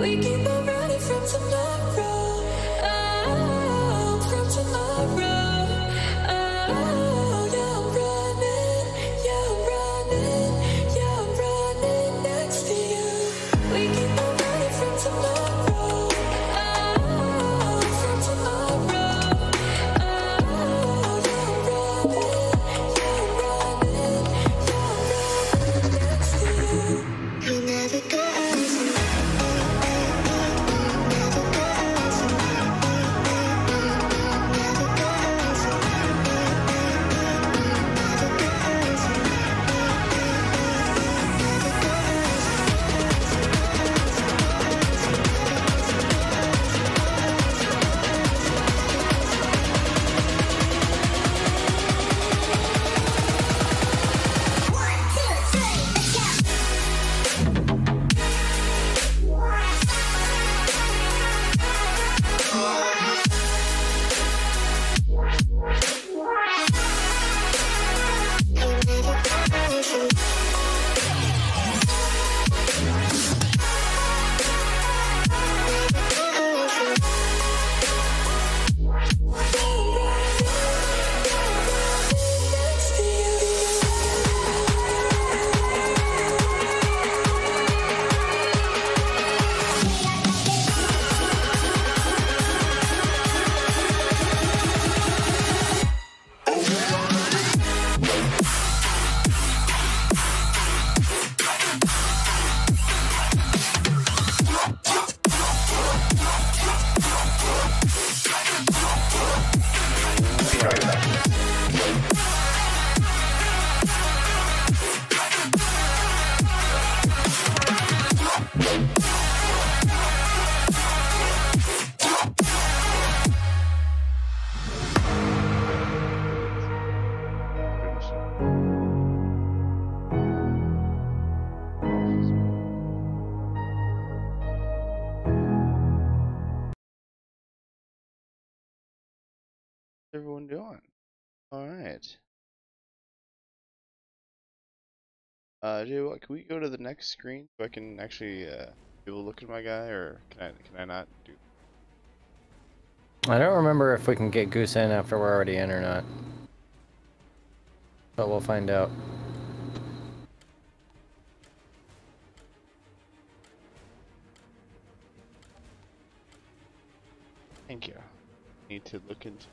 We keep on running from tomorrow. Uh, Jay, what, can we go to the next screen so I can actually uh, be able to look at my guy, or can I can I not do? I don't remember if we can get Goose in after we're already in or not. But we'll find out. Thank you. Need to look into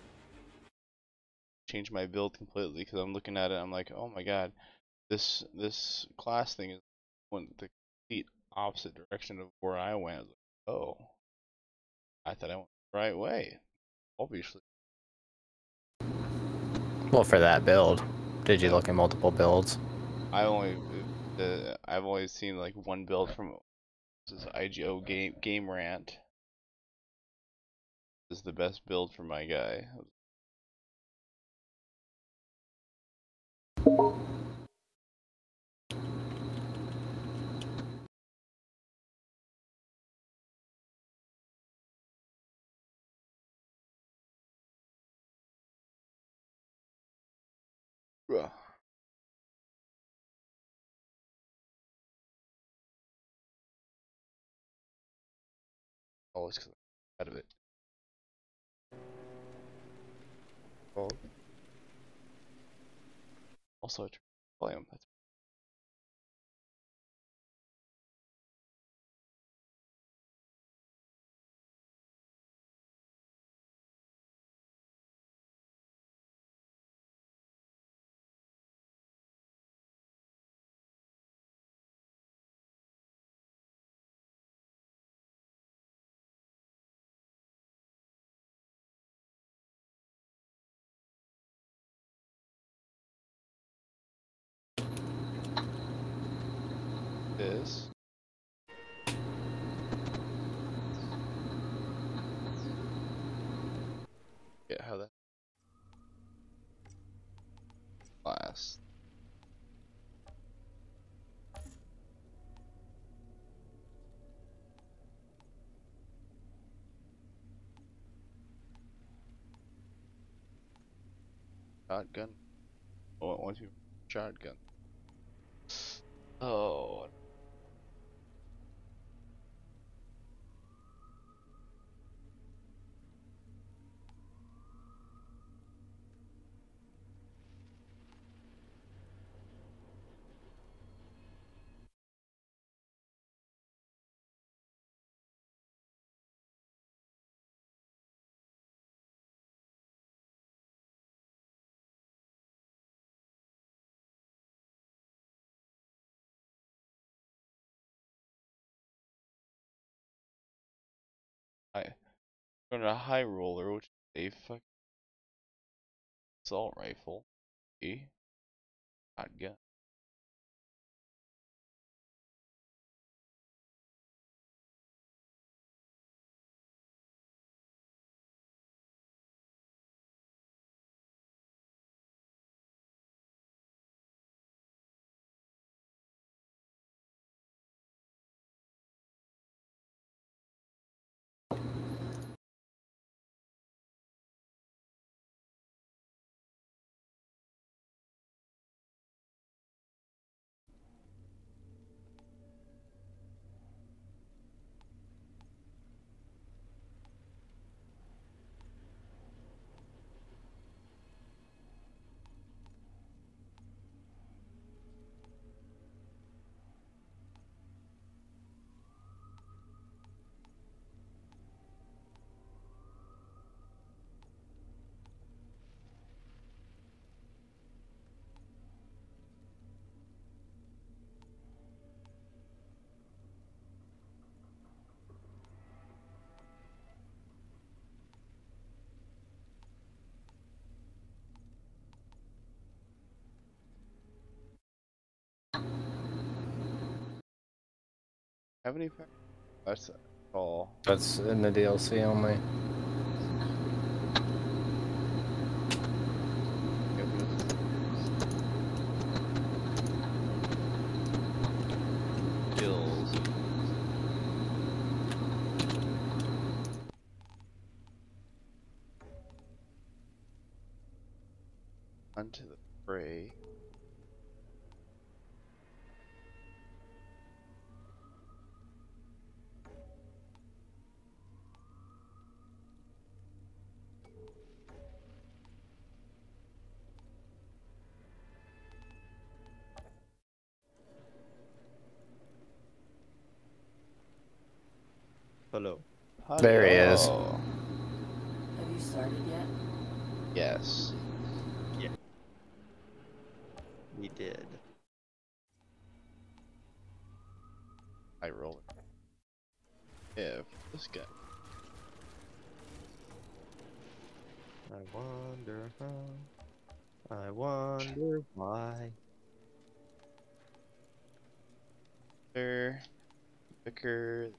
change my build completely because I'm looking at it. I'm like, oh my god, this this class thing is went the complete opposite direction of where I went. I like, oh, I thought I went the right way. Obviously, Well, for that build. Did you look at multiple builds? I only the I've only seen like one build from this is IGO game game rant. This is the best build for my guy. Because I'm out of it. Oh. Also, 'em, That's this. Get how that last. Shotgun. Oh, I want you shotgun. Oh, Going to High Roller, which is a fucking assault rifle. A shotgun. Have any? pa- That's all. That's in the DLC only. Yep, this- Skills. Onto the fray. Hello. There he is. Oh. Have you started yet? Yes. Yeah. We did. I roll it. If this guy. I wonder how. I wonder why. Victor, Vicar,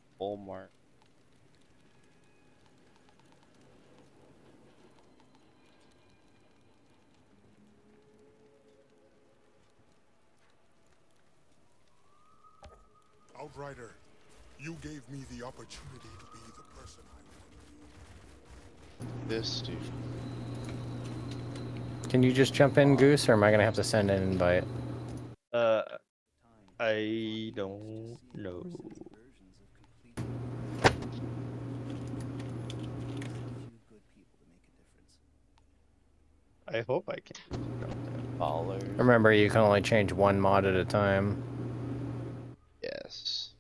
Walmart. Outrider, you gave me the opportunity to be the person I This dude. Can you just jump in, Goose, or am I gonna have to send an invite? Uh, I don't know. I hope I can. Remember, you can only change one mod at a time. Yes.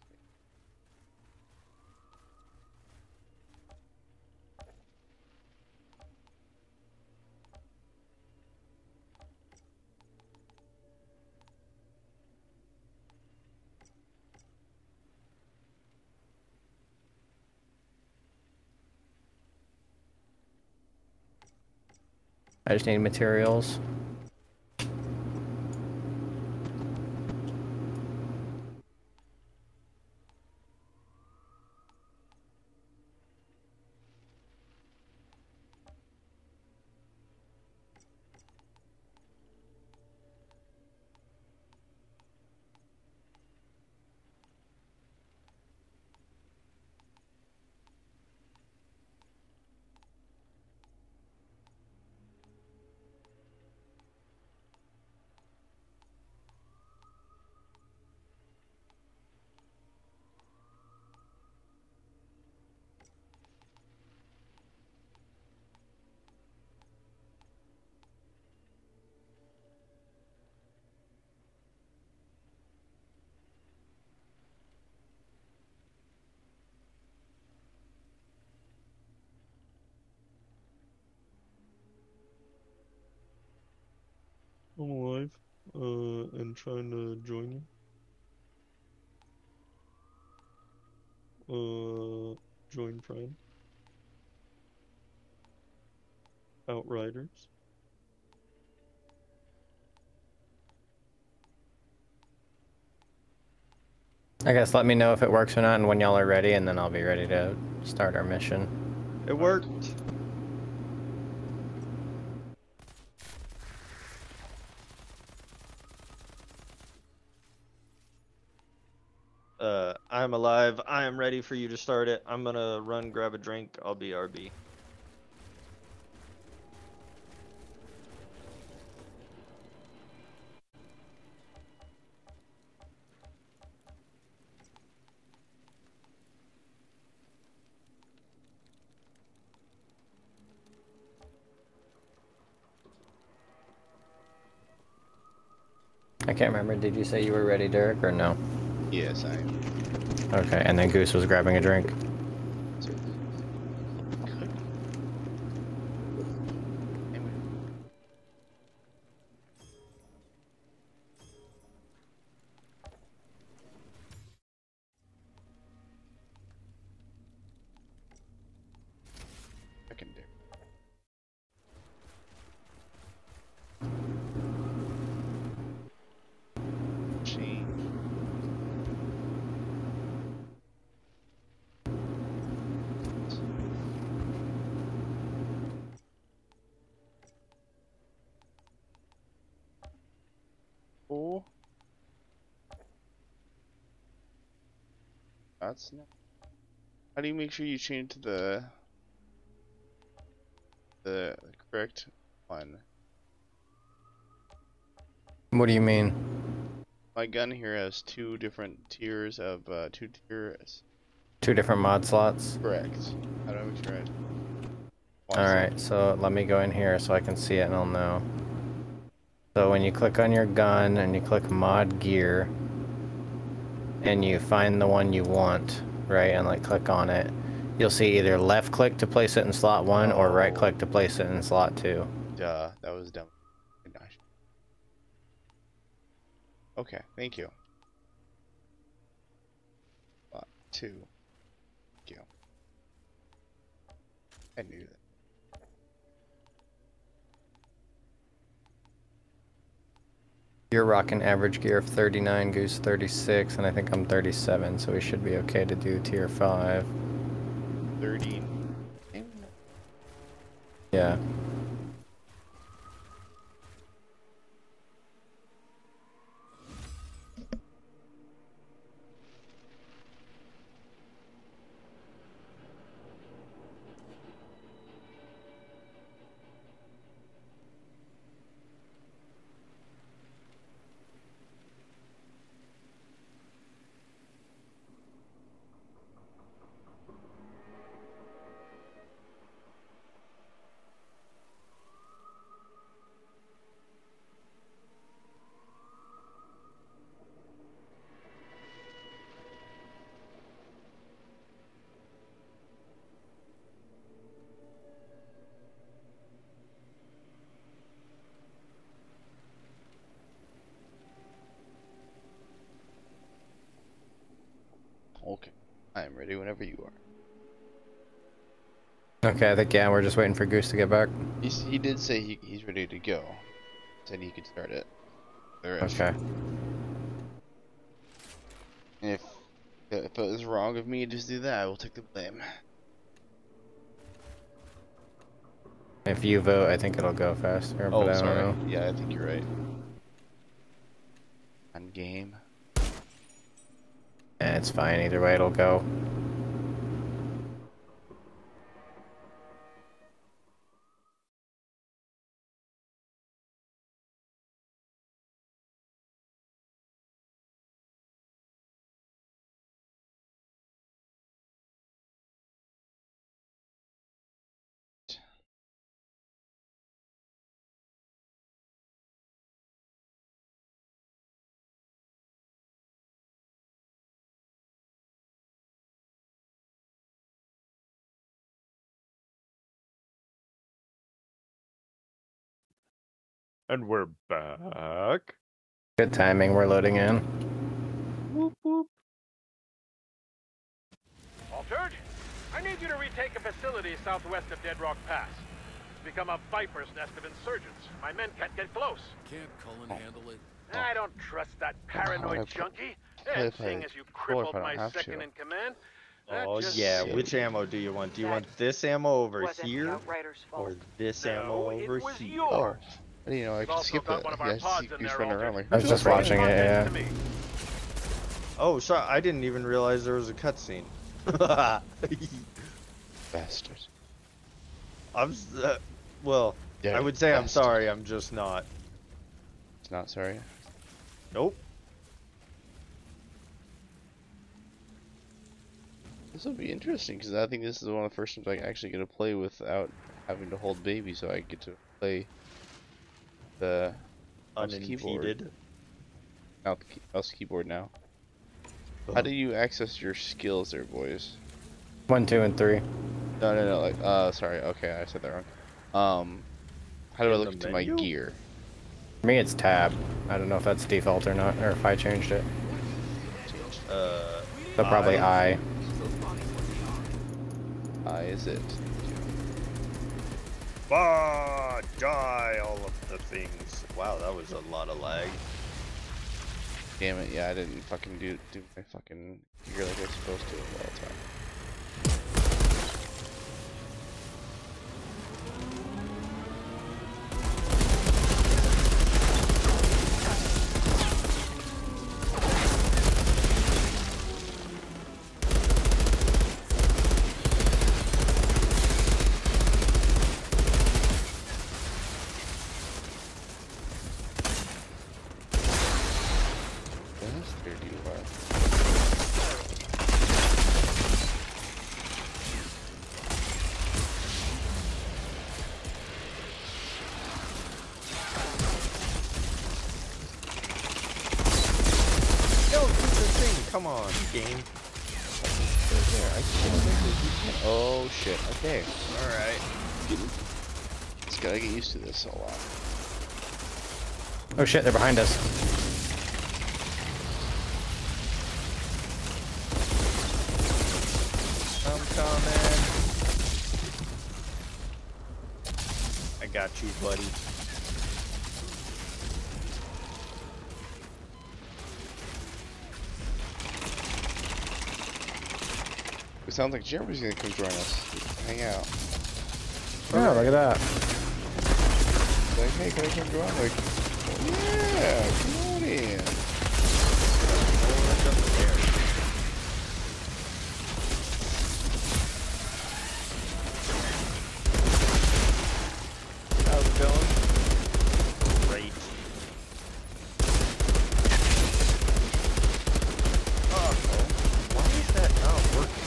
I just need materials. from? Outriders. I guess let me know if it works or not and when y'all are ready and then I'll be ready to start our mission. It worked. I'm alive. I am ready for you to start it. I'm gonna run, grab a drink. I'll be RB. I can't remember. Did you say you were ready, Derek, or no? Yes, I am. Okay, and then Goose was grabbing a drink. Secondary. Change. Oh. That's not. How do you make sure you change to the the correct one? What do you mean? My gun here has two different tiers of uh, two tiers. Two different mod slots? Correct. How do I make sure I? Alright, so let me go in here so I can see it and I'll know. So when you click on your gun and you click mod gear and you find the one you want, right, and like click on it, you'll see either left click to place it in slot one or right Oh. click to place it in slot two. Duh, that was dumb. Gosh. Okay, thank you. Lot two. Thank you. I knew that. You're rocking average gear of 39, Goose 36, and I think I'm 37, so we should be okay to do tier 5. Thirty. Yeah. Okay, I think, yeah, we're just waiting for Goose to get back. He, he did say he, he's ready to go. Said he could start it. Okay. If if it was wrong of me to just do that, I will take the blame. If you vote, I think it'll go faster, but Oh, I don't sorry. know. Yeah, I think you're right. On game. Eh, it's fine, either way it'll go. And we're back. Good timing, we're loading in. Whoop whoop. Altered, I need you to retake a facility southwest of Dead Rock Pass. It's become a viper's nest of insurgents. My men can't get close. Can't Cullen handle it? I don't trust that paranoid eh, I- junkie. I- And if seeing as you crippled my second to. in command, Oh yeah, shit. which ammo do you want? Do you want this ammo over here or this ammo No, it over here? yours. I didn't know I We've could skip got that. one of Yeah, our I pods see in running around like. I was just watching it, yeah. Oh, sorry, I didn't even realize there was a cutscene. Bastard. I'm uh, well. Yeah, I would say I'm sorry. I'm just not. It's not sorry. Nope. This will be interesting because I think this is one of the first times I actually get to play without having to hold baby, so I get to play the mouse keyboard. Unimpeded. The key, mouse keyboard now. How do you access your skills there, boys? One, two, and three. No, no, no. Like, uh, sorry. Okay, I said that wrong. Um, how do I look the into my gear? For me, it's tab. I don't know if that's default or not, or if I changed it. Uh, So probably I. Uh, is it? bah, die all of the things. Wow, that was a lot of lag. Damn it! Yeah, I didn't fucking do do my fucking gear like I was supposed to all the time. Oh shit, they're behind us. I'm coming. I got you, buddy. It sounds like Jeremy's gonna come join us. Hang out. Oh, look at that. Like, hey, can I come join? Like, yeah, come on in. How's it going? Great. Uh oh. Why is that not working?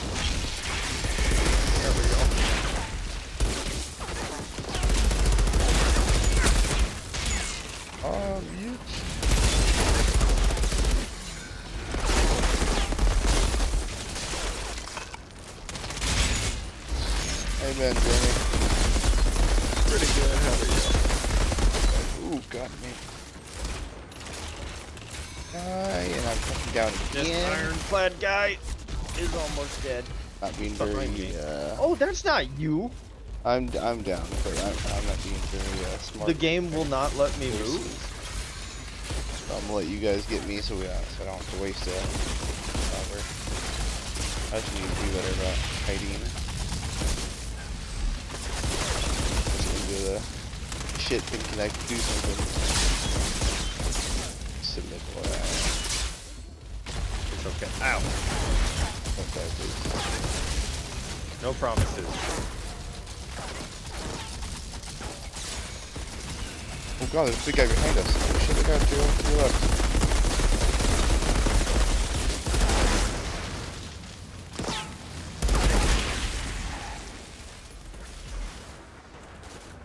There we go. Oh, mute. Hey, man, Jeremy. Pretty good. How are you? Ooh, got me. Die, and I'm fucking down This again. Ironclad guy is almost dead. Not being very, me. uh, Oh, that's not you. I'm, I'm down, but I'm, I'm not being very, uh, smart. The game will not let me move. I'm gonna let you guys get me so, we, uh, so I don't have to waste a cover. I just need to do better about hiding. Let's do the shit thinking I can do something. Ow. Okay, please. No promises. Oh god, there's a big guy behind us. Oh shit, look out, Joe. To your left.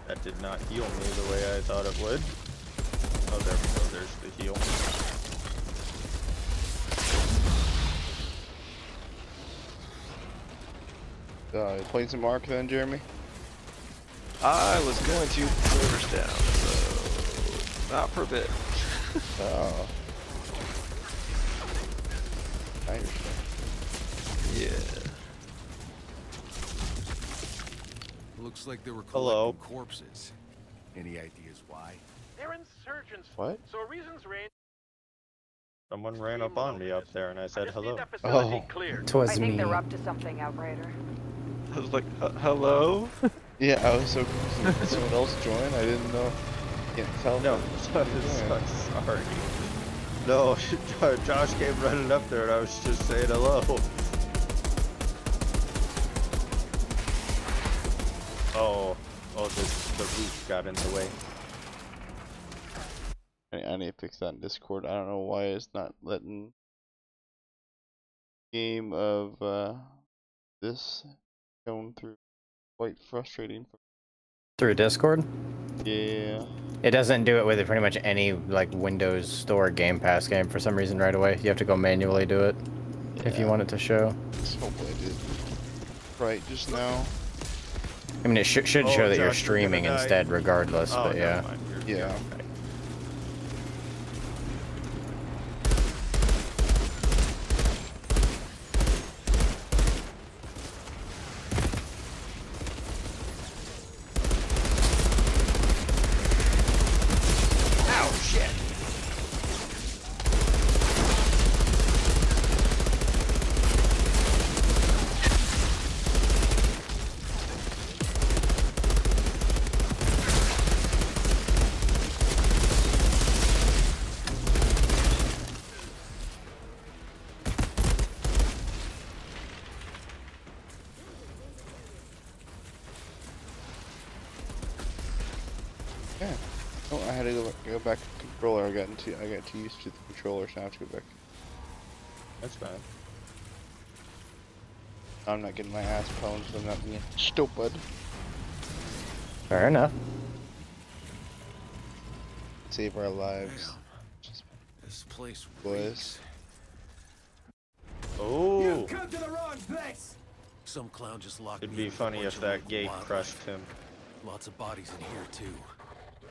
That did not heal me the way I thought it would. Oh, there we go. There's the heal. Uh, you playing some Mark then, Jeremy? I was going to servers down, so not for a bit. Oh. I understand. Yeah. Looks like they were Hello. collecting corpses. Any ideas why? They're insurgents. What? So reasons range. Someone ran up on me up there and I I said just need hello. that facility Oh. cleared. Twas I think me. they're up to something, Outrider. I was like, "H- hello? Yeah, I was so confused. Did someone else join? I didn't know. Can't tell. No, sorry. No, Josh came running up there and I was just saying hello. Oh, oh, the, the roof got in the way. I, I need to fix that in Discord. I don't know why it's not letting game of uh this going through. Quite frustrating. Through Discord? Yeah. It doesn't do it with pretty much any like Windows Store Game Pass game for some reason right away. You have to go manually do it if you want it to show. Just hopefully I did right just now. I mean, it sh should Oh, show that you're Josh, you're streaming instead, regardless. Oh, but yeah. Yeah. okay. Ow, shit! Yeah. Oh, I had to go, go back to the controller. I got into I got too used to the controller, so I have to go back. That's fine. I'm not getting my ass pwned, so I'm not being stupid. Fair enough. Save our lives. Damn. Just This place Boys. reeks. Oh, Some clown just locked it'd me be in with a funny if that gate crushed him. Lots of bodies in here too.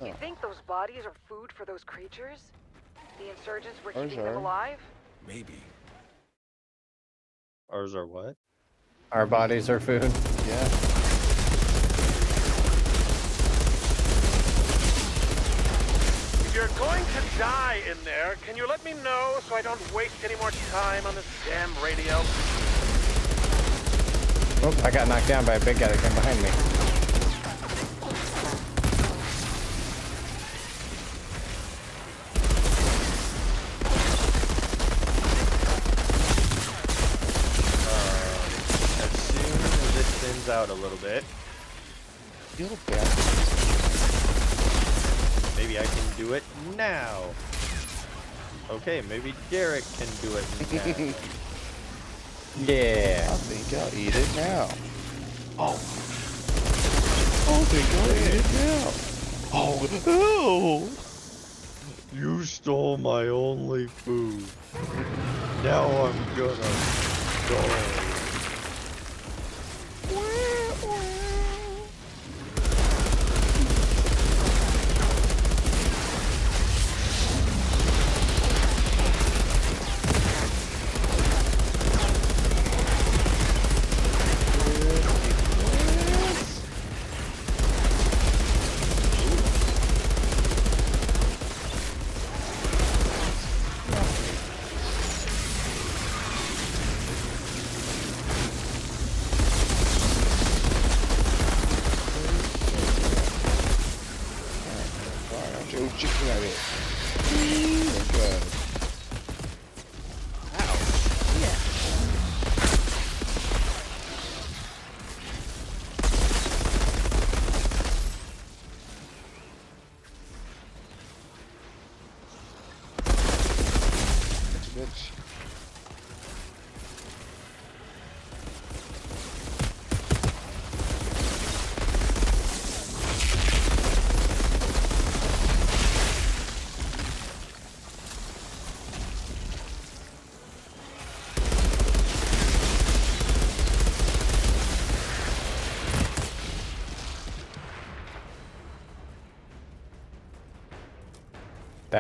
You think those bodies are food for those creatures? The insurgents were Ours keeping them alive? Maybe. Ours are what? Our bodies are food. yeah. If you're going to die in there, can you let me know so I don't waste any more time on this damn radio? Oh, I got knocked down by a big guy that came behind me. As soon as it thins out a little bit, You little bastard. maybe I can do it now. Okay, maybe Derek can do it now. Yeah. I think I'll eat it now. Oh. I think I'll eat it now. Oh, oh. you stole my only food. Now I'm gonna die.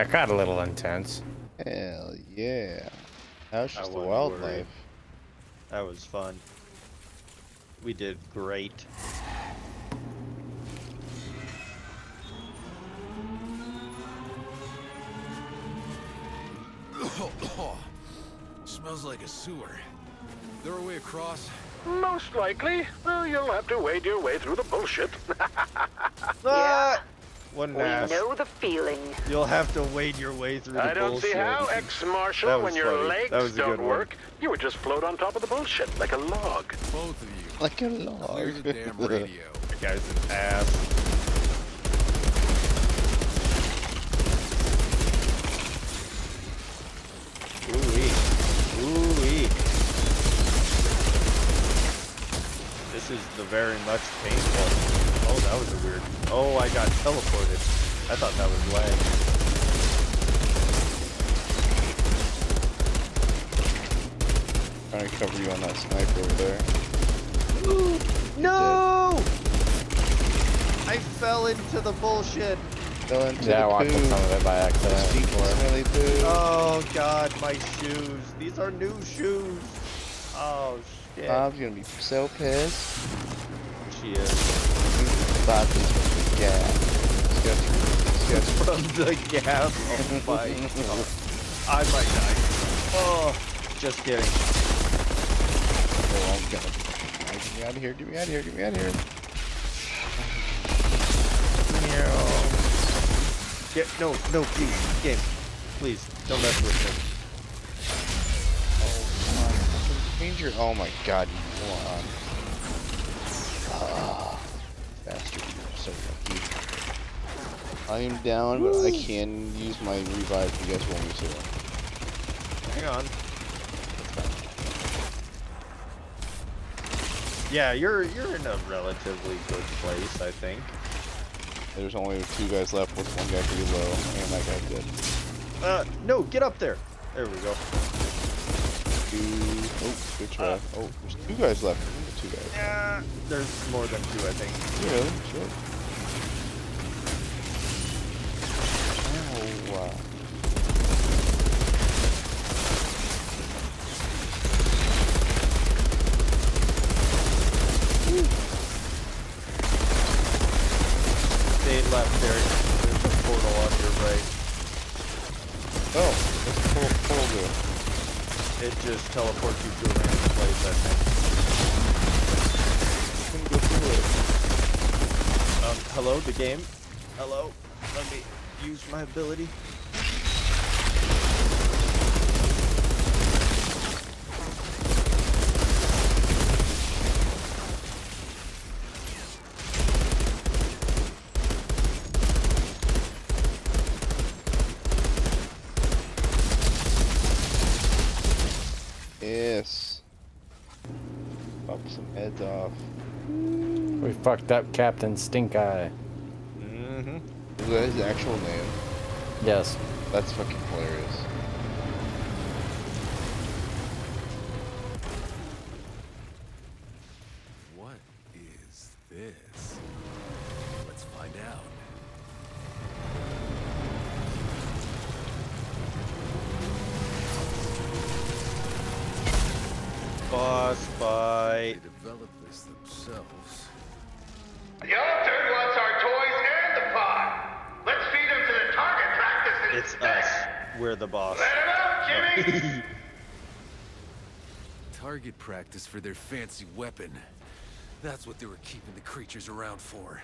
That got a little intense. Hell yeah. That was just the wildlife. Worried. That was fun. We did great. Smells like a sewer. There a way across? Most likely. Well, you'll have to wade your way through the bullshit. yeah. What an We ass. know the feeling. You'll have to wade your way through the I don't bullshit. see how, ex-marshal, when your funny. legs That was don't good one. work, you would just float on top of the bullshit like a log. Both of you. Like a log. Clear the damn radio. That guy's an ass. Ooh-wee. Ooh-wee. This is the very much painful. Oh, that was a weird. Oh, I got teleported. I thought that was lag. Trying to cover you on that sniper over there. No! I fell into the bullshit. Fell into Yeah, I the walked in poo. some of it by accident. Smelly poo. Oh god, my shoes. These are new shoes. Oh shit. Bob's gonna be so pissed. she is. Just went to gas. Sketch. From the gas. Oh my god. I might die. Oh, just kidding. Oh, I'm gonna. Get me out of here. Get me out of here. Get me out of here. Get no, no, please, game, please, don't mess with me. Oh my. Change your. Oh my god, you moron. Ah, bastard. You're so lucky. I am down, but I can use my revive if you guys want me to. Hang on. Yeah, you're you're in a relatively good place, I think. There's only two guys left with one guy pretty low, and that guy's dead. Uh, no, get up there. There we go. Two. Oh, good try. oh, there's two guys left. Two guys. Yeah, there's more than two, I think. Really? Shit. Wow. Stay left there. There's a portal on your right. Oh, what's the pull, pull do? It just teleports you to a random place, I think. Couldn't go through it. Um, hello, the game? Hello? Let me use my ability. Yes. Pop some heads off. We fucked up Captain Stink Eye. Is that his actual name? Yes. That's fucking hilarious. What is this? Let's find out. Boss fight. We're the boss. Let him out, Jimmy! Target practice for their fancy weapon. That's what they were keeping the creatures around for.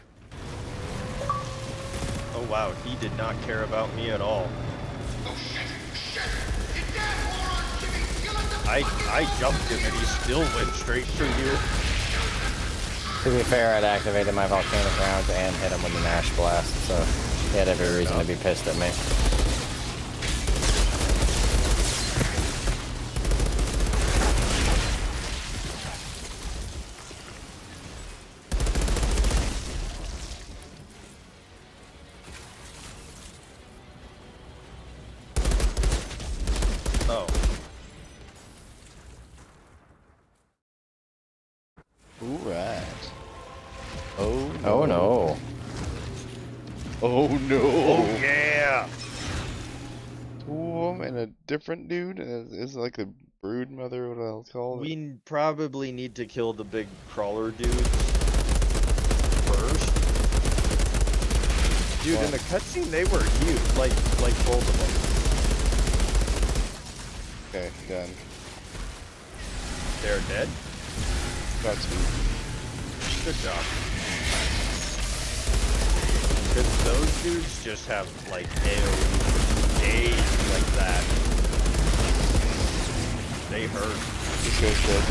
oh wow, he did not care about me at all. I I jumped him and he still went straight for you. To be fair, I'd activated my volcanic rounds and hit him with an ash blast, so he had every reason to be pissed at me. Different dude. Is it's like the brood mother. What else called? We probably need to kill the big crawler dude first. Dude, in the cutscene they were huge, like like both of them. Okay, done. They're dead? Two. Good job. Because those dudes just have, like, AoE days like that. They hurt. This guy's dead.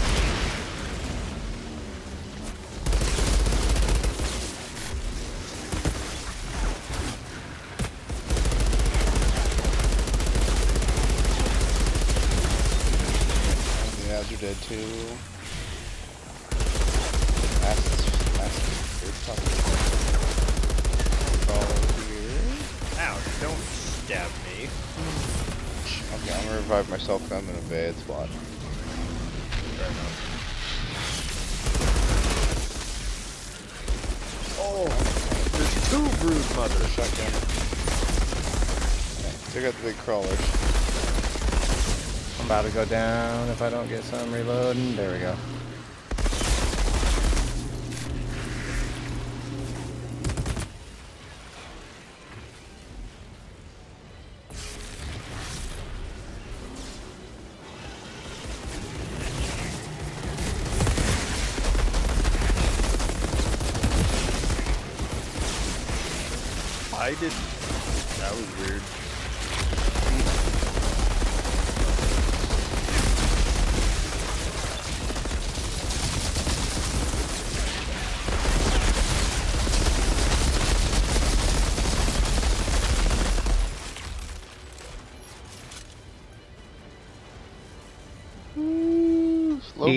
The ads are dead too. Gonna revive myself 'cause I'm in a bad spot. Fair enough. Oh! There's two brood mothers. Shotgun. Okay, check out the big crawlers. I'm about to go down if I don't get some reloading. There we go.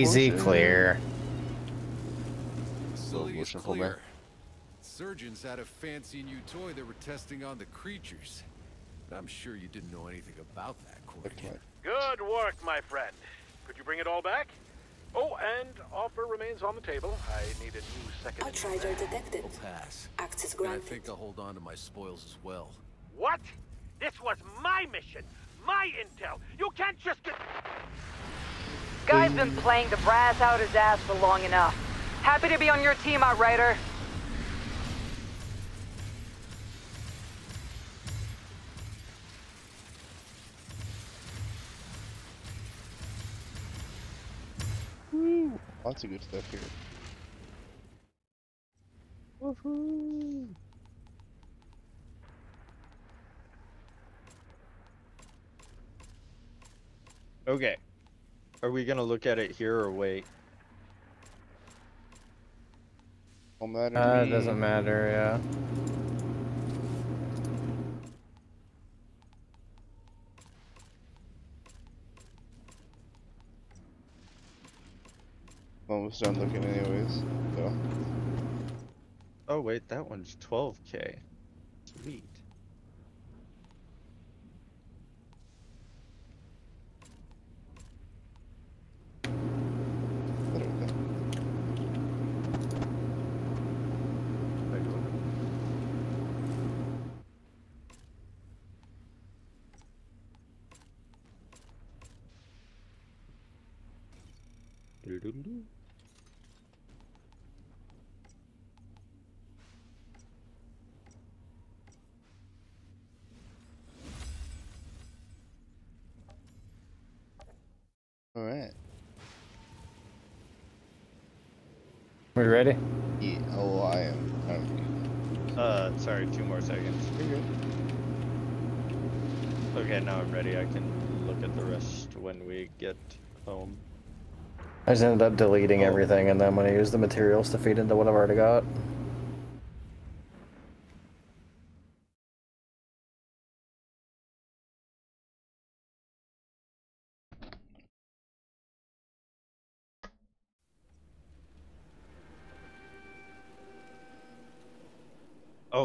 Easy clear. Facility is motion clear. Surgeons had a fancy new toy they were testing on the creatures. But I'm sure you didn't know anything about that, Corey. Good work, my friend. Could you bring it all back? Oh, and offer remains on the table. I need a new second. Outrider detected. I'll pass. Access And I think I'll hold on to my spoils as well. What? This was my mission, my intel. You can't just get. Guy's been playing the brass out his ass for long enough. Happy to be on your team, Outrider. Lots of good stuff here. Okay. Are we gonna look at it here or wait? Don't matter Uh, it doesn't matter, yeah. Almost done looking anyways. So. Oh wait, that one's 12k. Sweet. But okay. Doo-doo-doo. Alright. We ready? Yeah, oh, I am. I'm Uh, sorry, two more seconds. You're good. Okay, now I'm ready. I can look at the rest when we get home. I just ended up deleting Oh. everything and then when I use the materials to feed into what I've already got.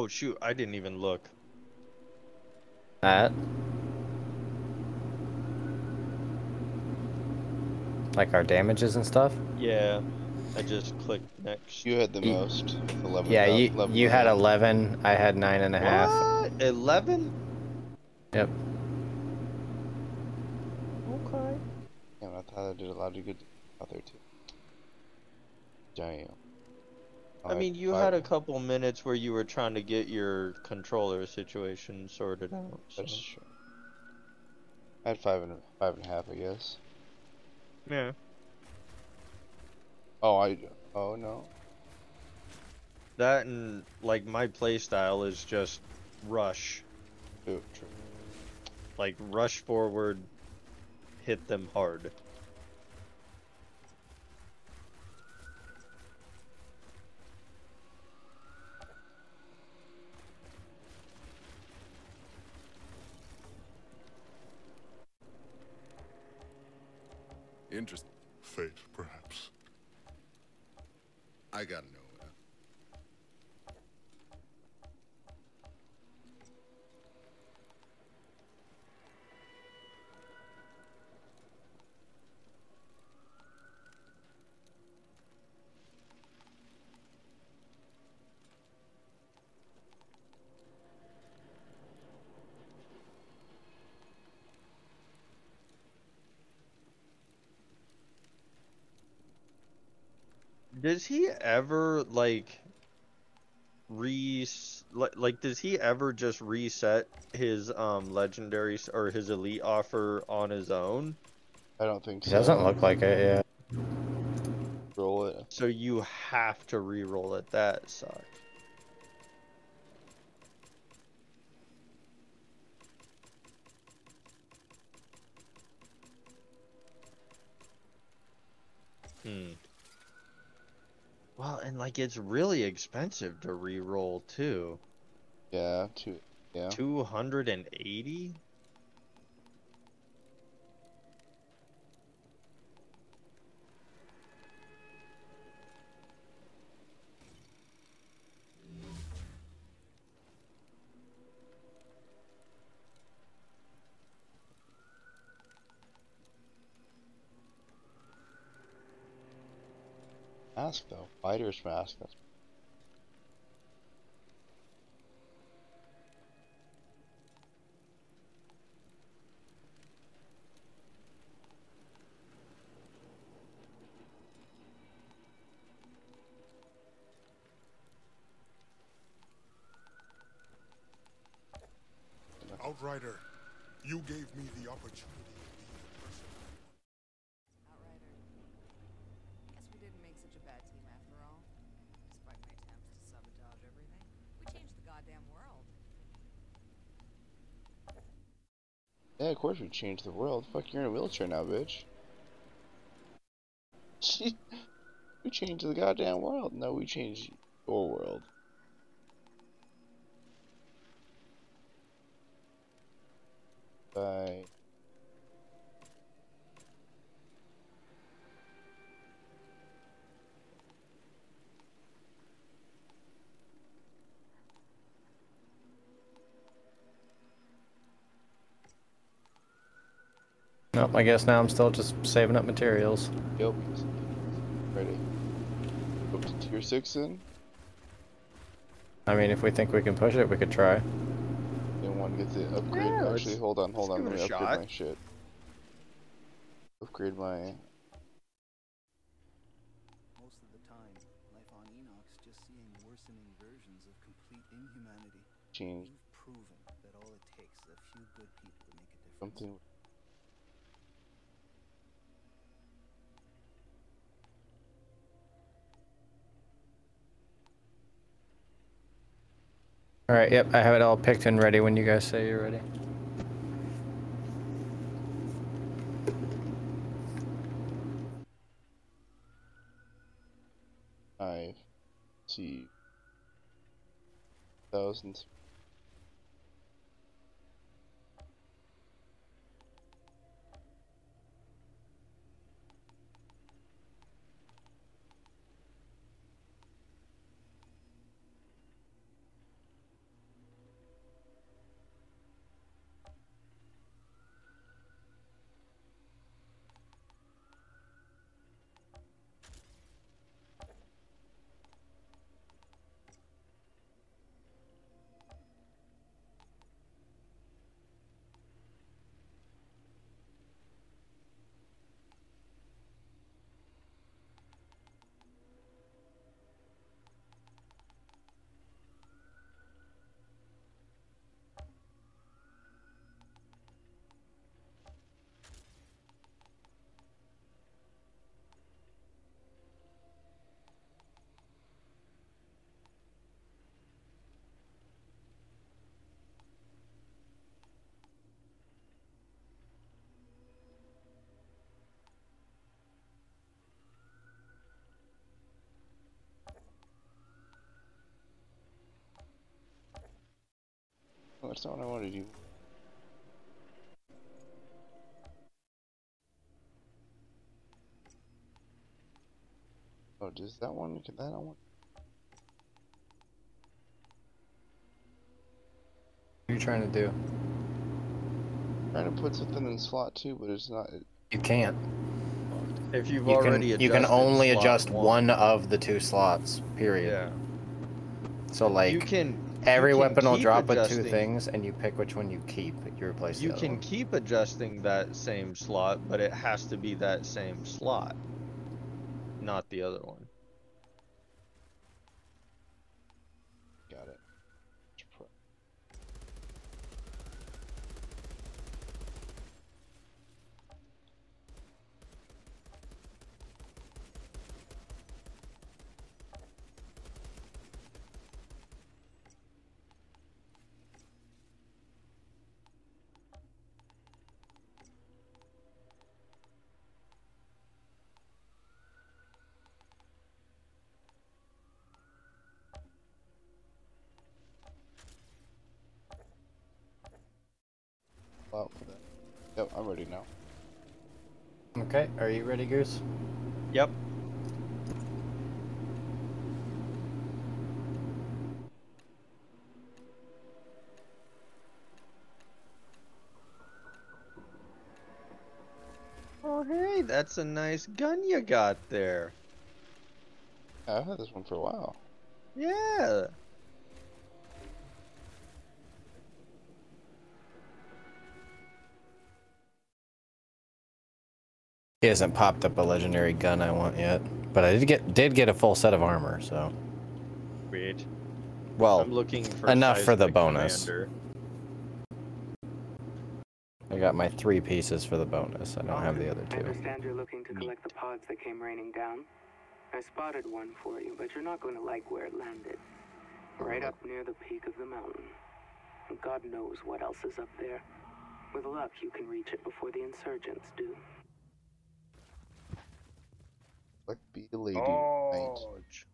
Oh shoot, I didn't even look. That. Like our damages and stuff? Yeah, I just clicked next. You had the Ye- most. 11. Yeah, thou- you 11 you had 11, I had nine and a half. What? 11? Yep. Okay. Yeah, I thought I did a lot of good out there too. Damn. I mean, you five- had a couple minutes where you were trying to get your controller situation sorted out. So. That's true. I had five and five and a half, I guess. Yeah. Oh, I. Oh no. That and like my playstyle is just rush. True, true. Like rush forward, hit them hard. Interesting. Fate, perhaps. I gotta know. uh, Does he ever like re like, like does he ever just reset his um legendary or his elite offer on his own? I don't think so. It doesn't look like it, yeah. Roll it. So you have to re-roll it. That sucks. Hmm. Well, and like it's really expensive to re-roll too. Yeah, two. Yeah. 280? Mask though. Fighter's mask. That's Outrider, you gave me the opportunity to be the person I Outrider. Guess we didn't make such a bad team after all. Despite my attempts to sabotage everything, we changed the goddamn world. Yeah, course we the world. Fuck, you're in a wheelchair now, bitch. we changed the goddamn world. No, we changed your world. Bye. Nope, I guess now I'm still just saving up materials. Yep. Ready. Up to tier 6 in. I mean, if we think we can push it, we could try. Then one gets it upgrade. Yeah, let's- Actually, hold on, hold on. Let me upgrade shot. my shit. Upgrade my Most of the time, life on Enoch's just seeing worsening versions of complete inhumanity. change You've proven that all it takes is a few good people to make a difference. Something. Alright, yep, I have it all picked and ready when you guys say you're ready. Five, see, thousands. That's not what I want to do. Oh, does that one, can that one? What are you trying to do? Trying to put something in slot two, but it's not. It, You can't. If you've You can, already you can only slot adjust one of the two slots, period. Yeah. So like you can every weapon will drop with two things and you pick which one you keep. You replace the You can one. keep adjusting that same slot, but it has to be that same slot, not the other one. got it. Out for that. Yep, I'm ready now. Okay, are you ready, Goose? Yep. Oh, hey, that's a nice gun you got there. I've had this one for a while. Yeah. He hasn't popped up a legendary gun I want yet, but I did get did get a full set of armor, so Sweet. well I'm looking for enough for the bonus. Commander. I got my three pieces for the bonus. I don't have the other two. I two. understand you're looking to collect the pods that came raining down. I spotted one for you, but you're not going to like where it landed. Right up near the peak of the mountain. And God knows what else is up there. With luck, you can reach it before the insurgents do. Like be a lady. Oh, ch-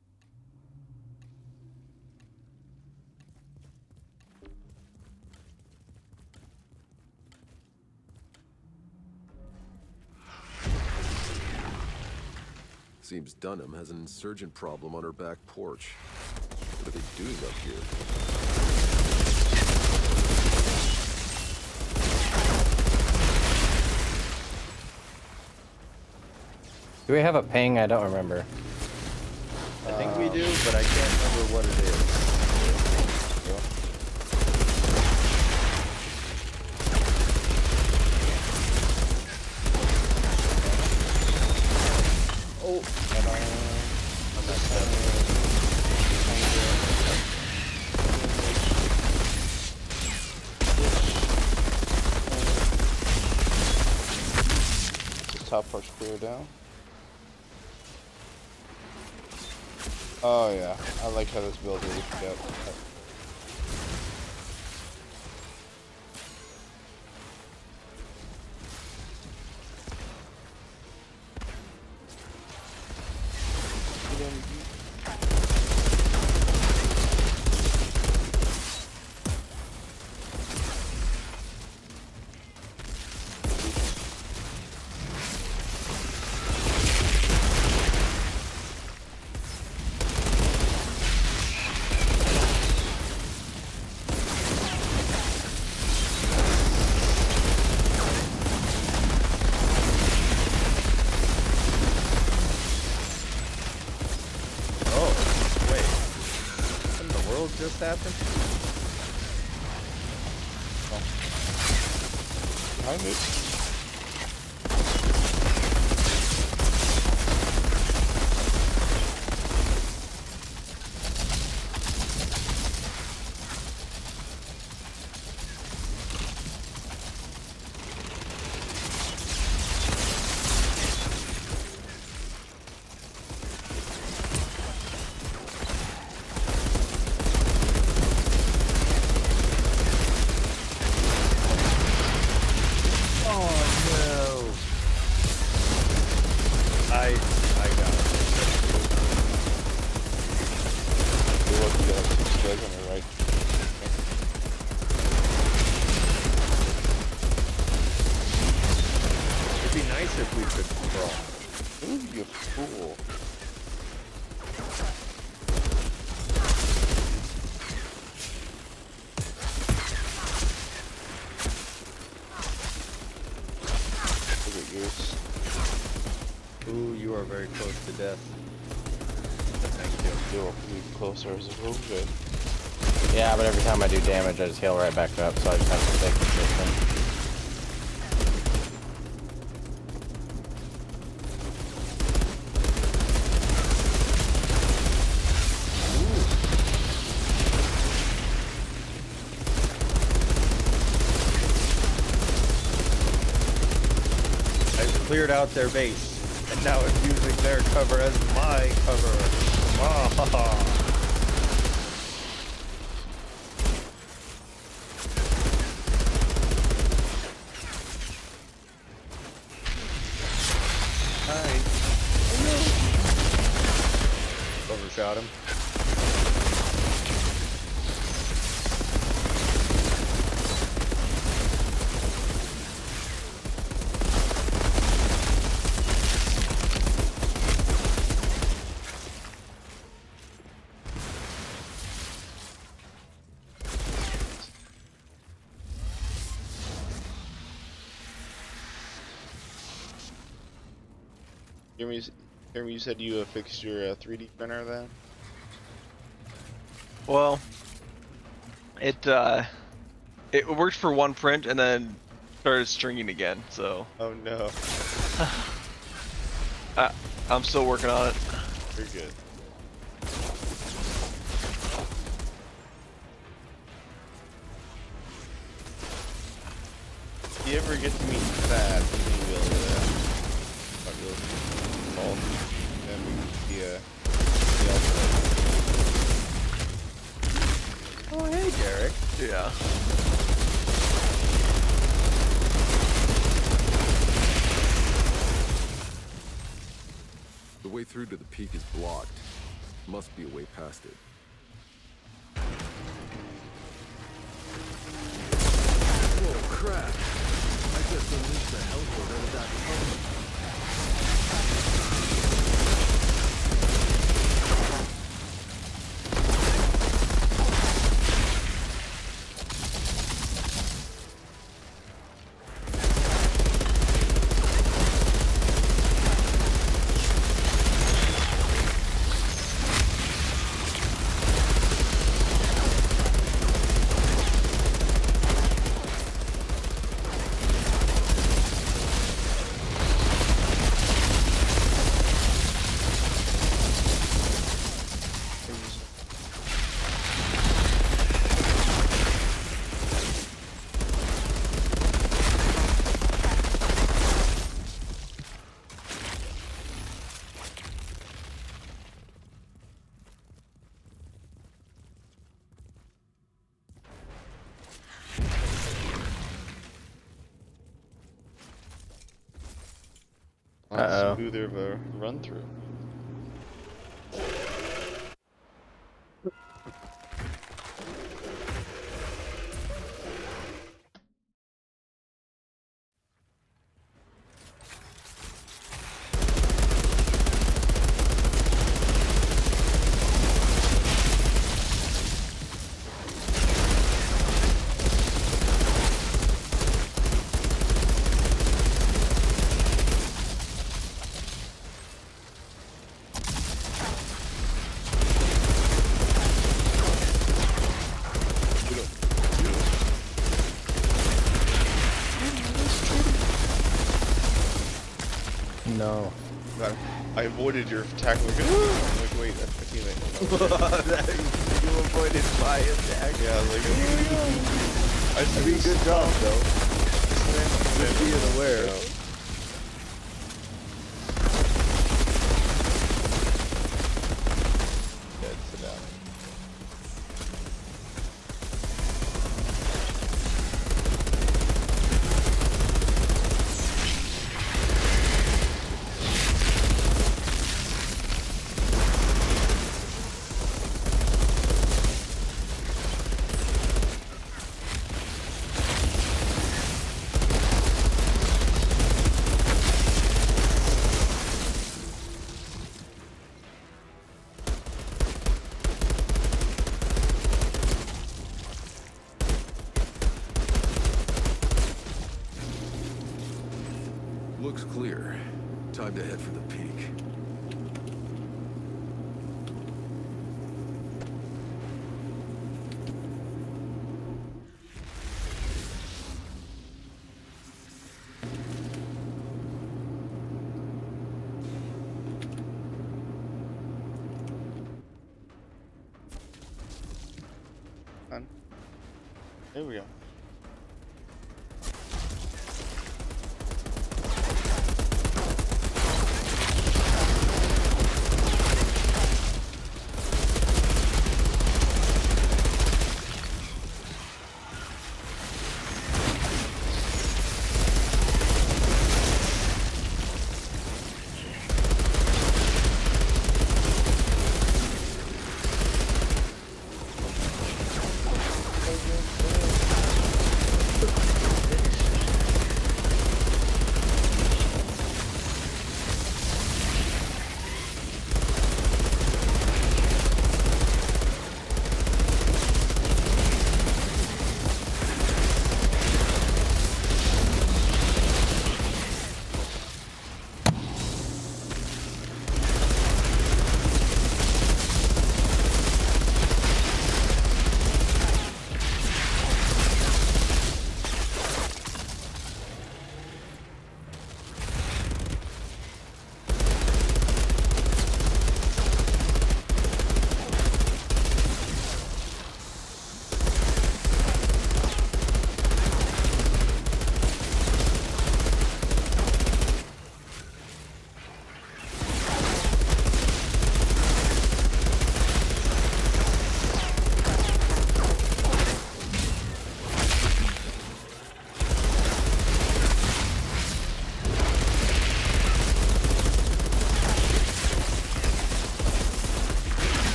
Seems Dunham has an insurgent problem on her back porch. What are they doing up here? Do we have a ping? I don't remember. I think we do, but I can't remember what it is. Yeah, I like how the world just happened? Behind it. Oh no. I I got it. You're lucky to have six guys on the right. Ooh, you are very close to death. Thank you. You're moving closer as a little good. Yeah, but every time I do damage, I just heal right back up, so I just have to stay consistent. I cleared out their base, and now it's using their cover as my cover. Ah. Hi. Overshot him. Jeremy, Jeremy, you said you uh, fixed your uh, 3D printer then? Well, it uh, it worked for one print and then started stringing again. So Oh no. I, I'm still working on it. You're good. If you ever get to meet Thad, he will uh, probably call and we can see uh, the Oh, hey, Derek. Yeah. The way through to the peak is blocked. Must be a way past it. Whoa, crap! I just unleashed the hellhole out of that tunnel. Smoother of a run through. I avoided your attack.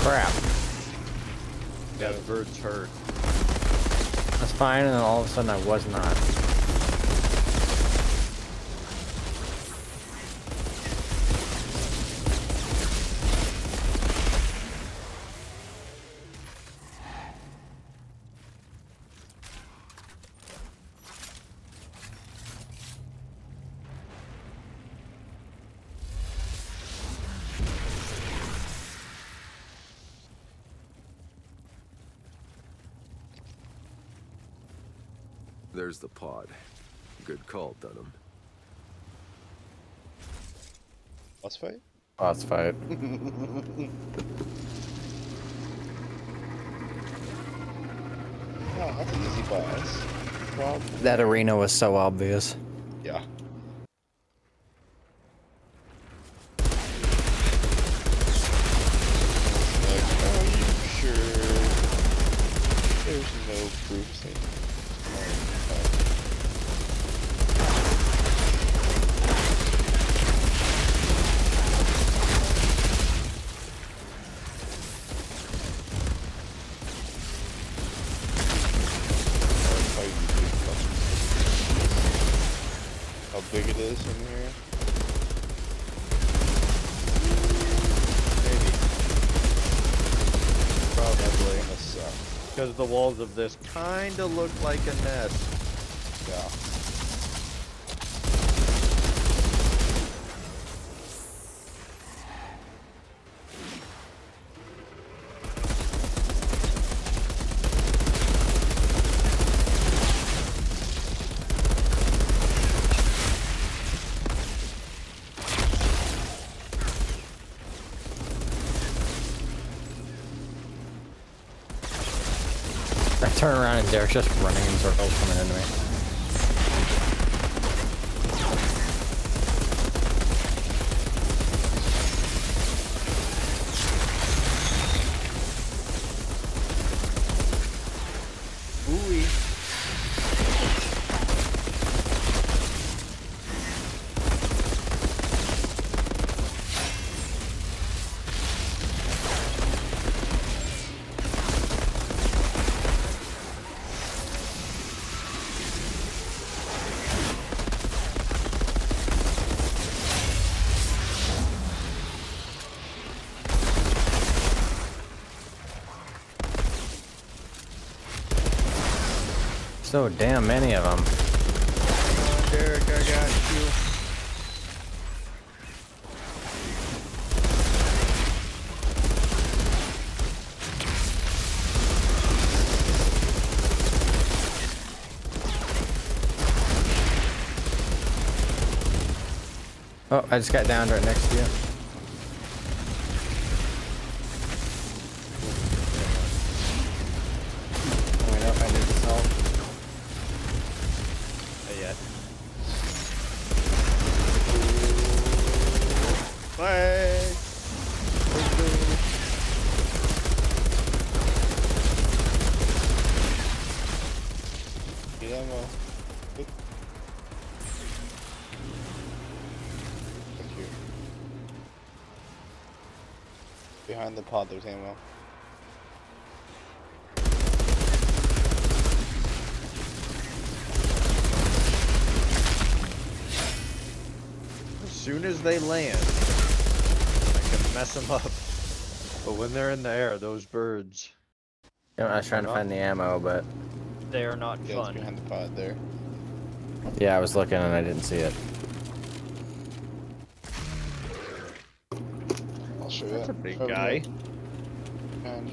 Crap. Yeah, the bird's hurt. That's fine, and then all of a sudden I was not. There's the pod. Good call, Dunham. Boss fight? Boss fight. Oh, that's an easy boss. Well, That arena was so obvious. yeah. Like, are you sure? There's no proof saying. How big it is in here? Maybe. Probably. Gonna suck. Because the walls of this kinda look like a nest. Yeah. I and Derek's just running in circles coming into me. So damn many of them. Derek, I got you. Oh, I just got downed right next to you. Let me know if I need this help. Not yet. Flag. Get ammo. Quick. Thank you. Behind the pod, there's ammo. As they land, I can mess them up. But when they're in the air, those birds, Yeah, I was trying to find the ammo, but they are not Yeah, fun. behind the pod there. yeah, I was looking and I didn't see it. I'll show you. That's a big Over guy. And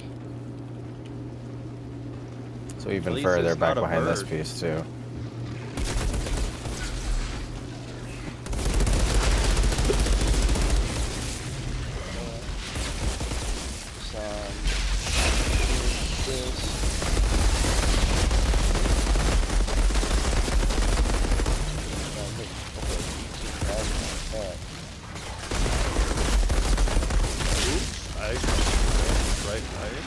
So even least further back not a behind this piece too. some this. Oops, I right by it.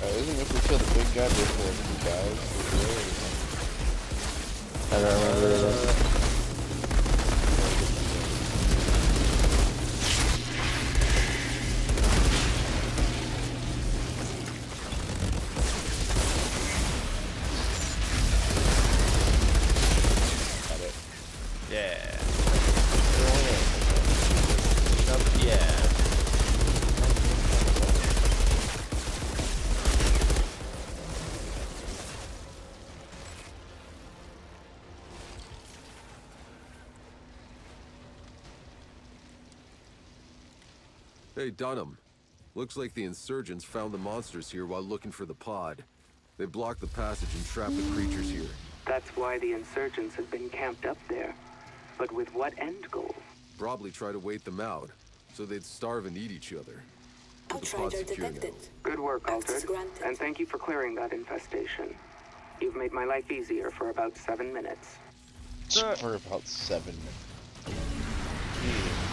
Uh, isn't if we kill the big guy before he dies? I don't remember this. Got it. Yeah. Up, yeah. Hey, Dunham. Looks like the insurgents found the monsters here while looking for the pod. They blocked the passage and trapped the creatures here. That's why the insurgents have been camped up there. But with what end goal? Probably try to wait them out, so they'd starve and eat each other. The pod's secure now. Good work, Altered. And thank you for clearing that infestation. You've made my life easier for about seven minutes. For about seven minutes. Real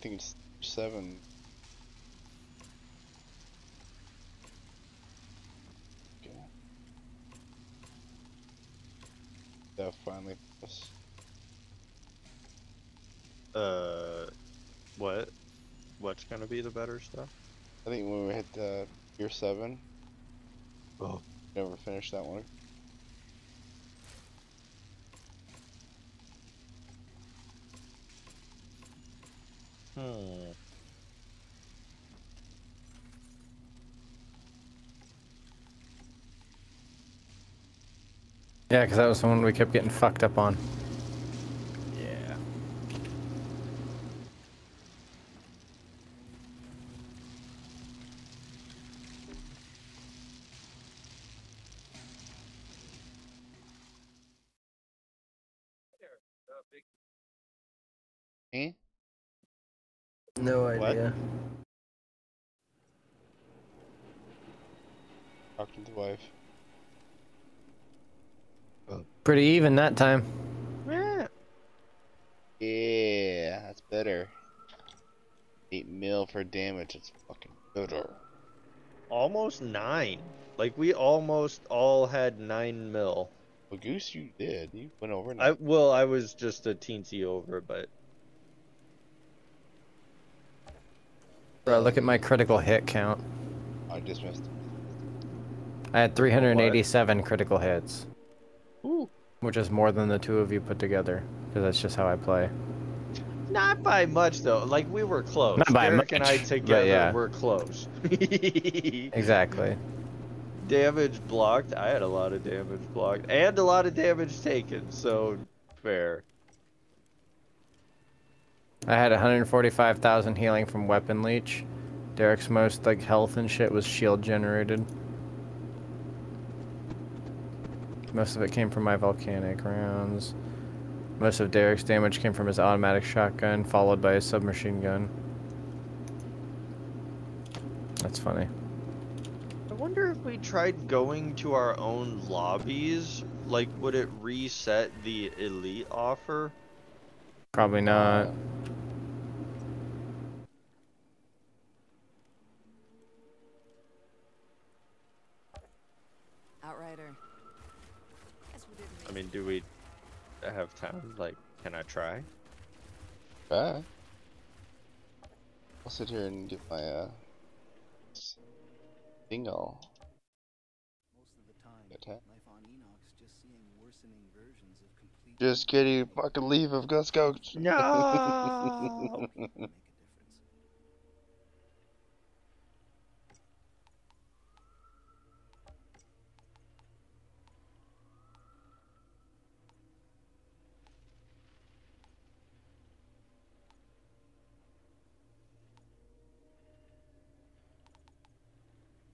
think it's seven. Okay. Yeah, finally. Yes. Uh, what? What's gonna be the better stuff? I think when we hit uh, year seven. Oh. Never finished that one. Hmm. Yeah, because that was the one we kept getting fucked up on. Yeah. Eh? No What? idea. Talking to the wife. Pretty even that time. Yeah, that's better. Eight mil for damage. It's fucking Odor. Almost nine. Like we almost all had nine mil. Well, Goose, you did. You went over. I well, I was just a teensy over, but Bro, look at my critical hit count. I just missed. I had 387 critical hits. Ooh. Which is more than the two of you put together, because that's just how I play. not by much though. Like we were close. Not by Derek and I together yeah. were close. Exactly. damage blocked. I had a lot of damage blocked and a lot of damage taken. So fair. I had 145,000 healing from weapon leech. Derek's most like health and shit was shield generated. Most of it came from my volcanic rounds. Most of Derek's damage came from his automatic shotgun, followed by his submachine gun. That's funny. I wonder if we tried going to our own lobbies. Like, would it reset the elite offer? Probably not. Uh, Outrider. Guess we didn't I mean, do we have time? Like, can I try? Bye. I'll sit here and get my uh dingle. Most of the time, Attack. life on Enoch's just seeing worsening versions of complete. Just kidding. Fucking leave of Gus Coach. No.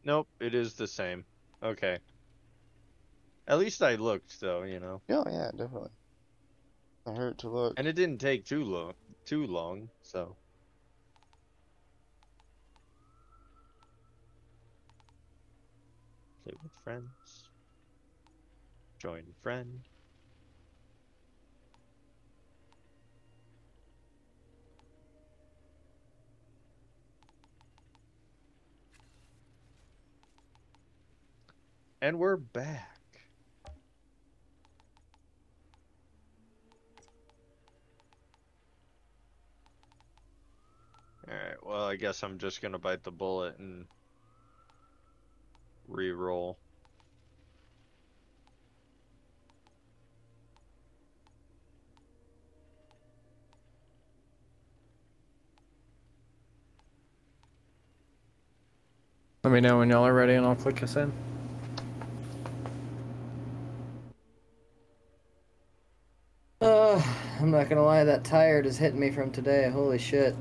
Nope, it is the same. Okay. At least I looked, though, you know. Oh yeah, definitely. I hurt to look. And it didn't take too long. Too long, so. Play with friends. Join friend. And we're back. Alright, well, I guess I'm just gonna bite the bullet and re-roll. Let me know when y'all are ready and I'll click us in. Uh, I'm not gonna lie, that tired is hitting me from today. Holy shit.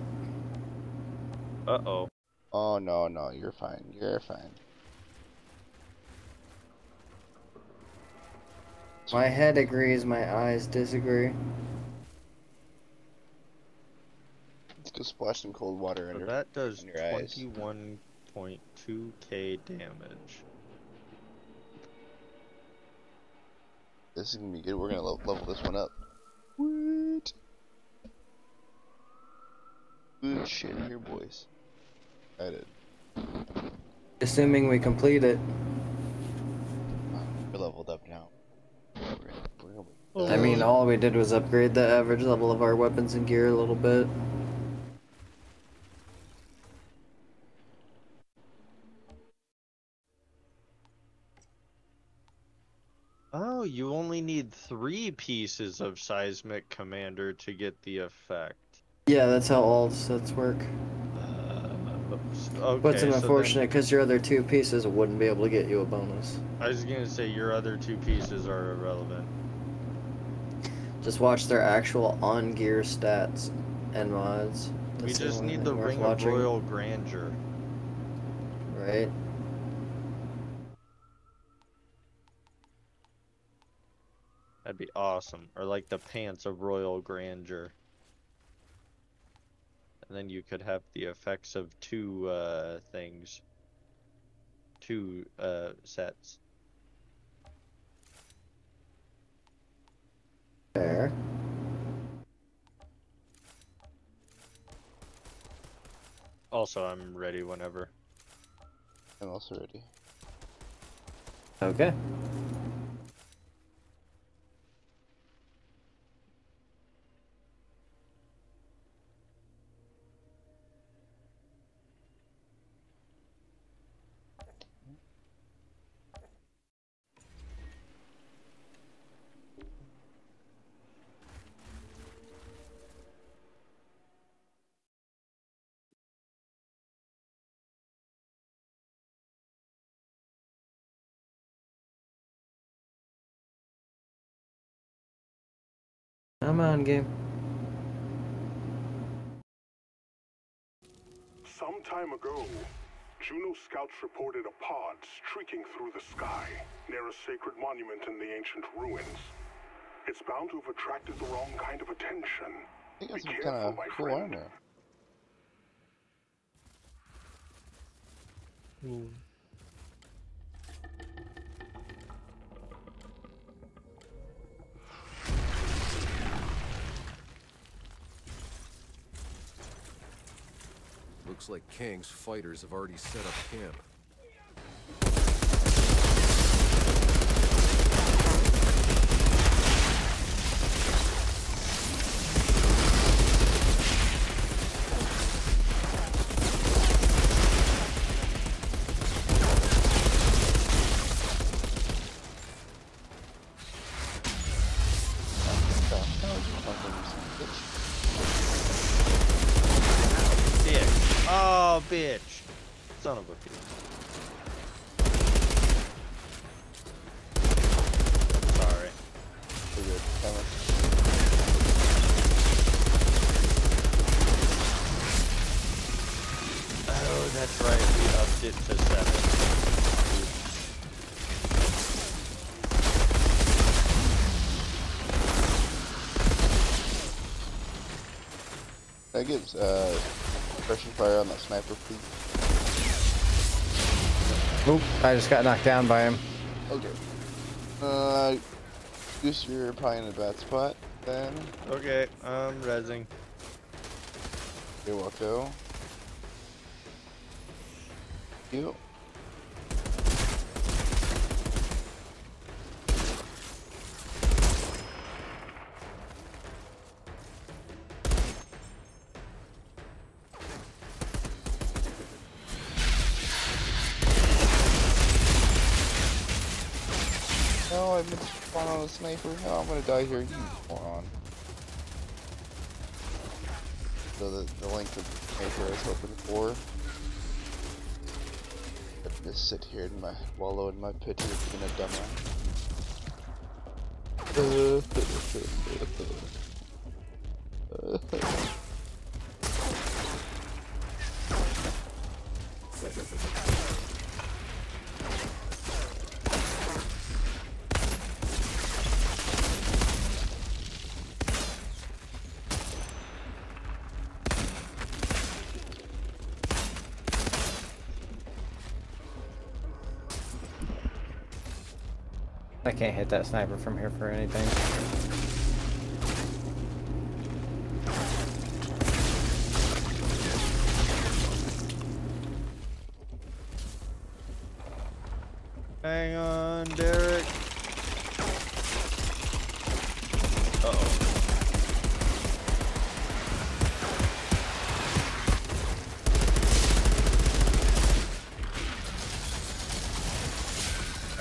Uh-oh. Oh no, no, you're fine. You're fine. My head agrees, my eyes disagree. Let's go splash some cold water So under that does in your eyes. 21.2k damage. This is gonna be good. We're gonna level this one up. What? Good mm, shit here, boys. Excited. Assuming we complete it. We're leveled up now. We're, we're gonna oh. be I mean, all we did was upgrade the average level of our weapons and gear a little bit. Oh, you only need three pieces of Seismic Commander to get the effect. Yeah, that's how all sets work. Uh, oops. Okay, What's so unfortunate because your other two pieces wouldn't be able to get you a bonus. I was gonna say your other two pieces are irrelevant. Just watch their actual on gear stats and mods. we just need the Ring watching, of Royal Grandeur. Right? That'd be awesome. Or like the Pants of Royal Grandeur. And then you could have the effects of two uh, things. Two uh, sets. There. Also, I'm ready whenever. I'm also ready. Okay. Come on, game. Some time ago, Juno scouts reported a pod streaking through the sky near a sacred monument in the ancient ruins. It's bound to have attracted the wrong kind of attention. I think Be that's some careful, kind of my cool friend. armor. Hmm. Looks like Kang's fighters have already set up camp. Bitch. Oh, bitch. Son of a bitch. Sorry. Oh, that's right. We upped it to seven. Can I get uh, pressure fire on that sniper, please? Oop, I just got knocked down by him. Okay. Uh, Goose, you're probably in a bad spot then. Okay, I'm rezzing. Okay, Walko. You. Sniper. No, I'm gonna die here. You moron. So the, the length of sniper I was hoping for. But just sit here in my wallow in my pit here being a dumbass. I can't hit that sniper from here for anything. Hang on, Derek. Uh oh.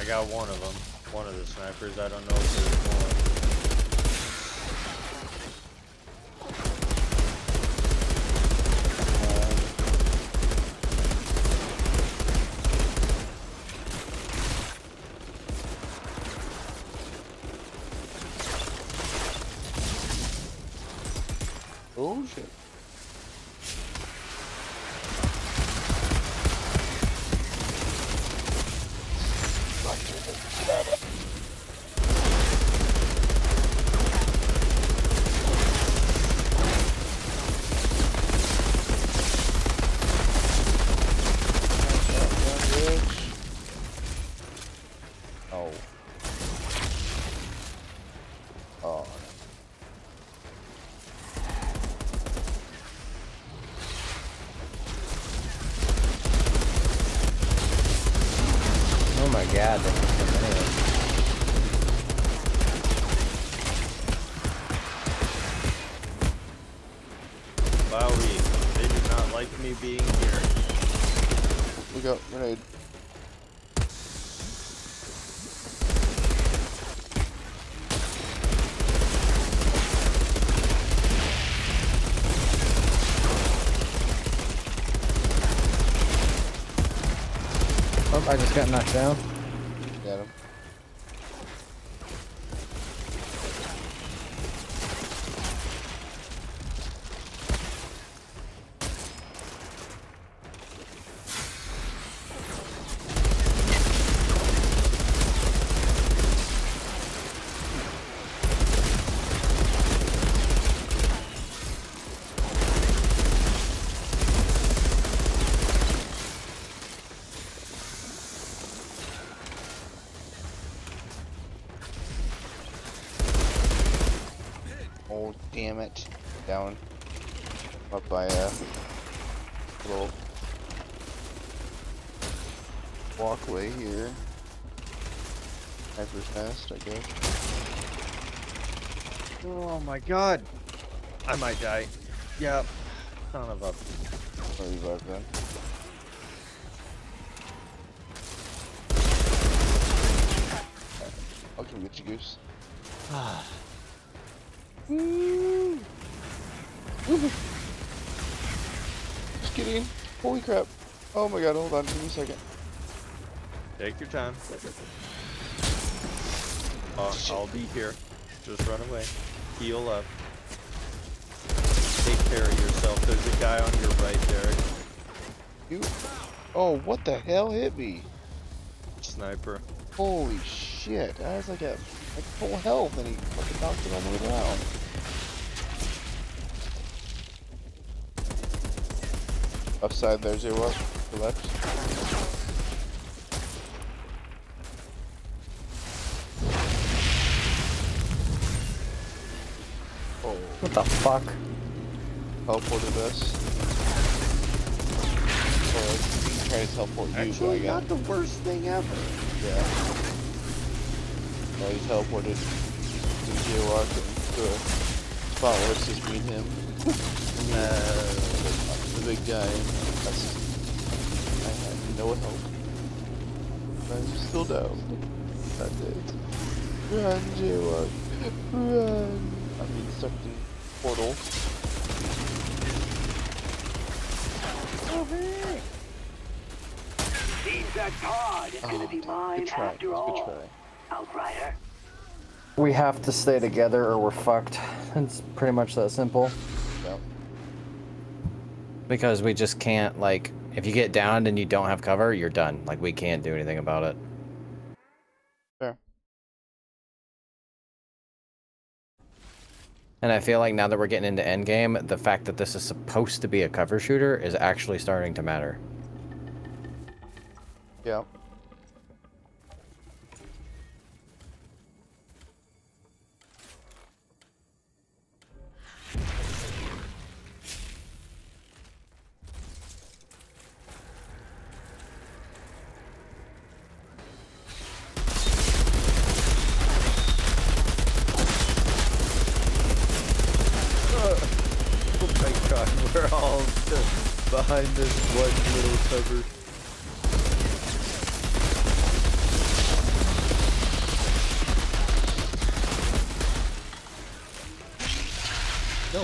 I got one of them. One of the snipers. I don't know if there's more. Oh shit. Oh. Oh. yeah, they can come anyway. Lowry, they do not like me being here. We got grenade. Oh, I just got knocked down. Got him. Oh damn it! Down. Up by a little walkway here. Sniper's nest, I guess. Oh my god. I might die. Yep. Son of a. Where you are then? I'll come get you, Goose. Just kidding. Holy crap. Oh my god, hold on, give me a second. Take your time. Uh, I'll be here. Just run away. Heal up. Take care of yourself. There's a guy on your right there. You. Oh, what the hell hit me? Sniper. Holy shit. I was like at like full health and he fucking knocked it all the way down. Upside there, zero up. The left. Oh. What the fuck? Teleported us. Oh, he's trying to teleport you, but I Actually, got not the worst thing ever. Yeah. Oh, he teleported to Jaywalk to a spot where it's just me and him. uh, the big guy. That's, I had no help. I'm still down. That day. Run, Jaywalk. Run. I'm being stuck in portal. Oh, hey! Seems that pod is gonna be oh, mine Good try. after Good all. try. Outrider. We have to stay together or we're fucked. It's pretty much that simple. Yep. Because we just can't, like, if you get downed and you don't have cover, you're done. Like, we can't do anything about it. Fair. And I feel like now that we're getting into endgame, the fact that this is supposed to be a cover shooter is actually starting to matter. Yeah. Behind this one little cover. No,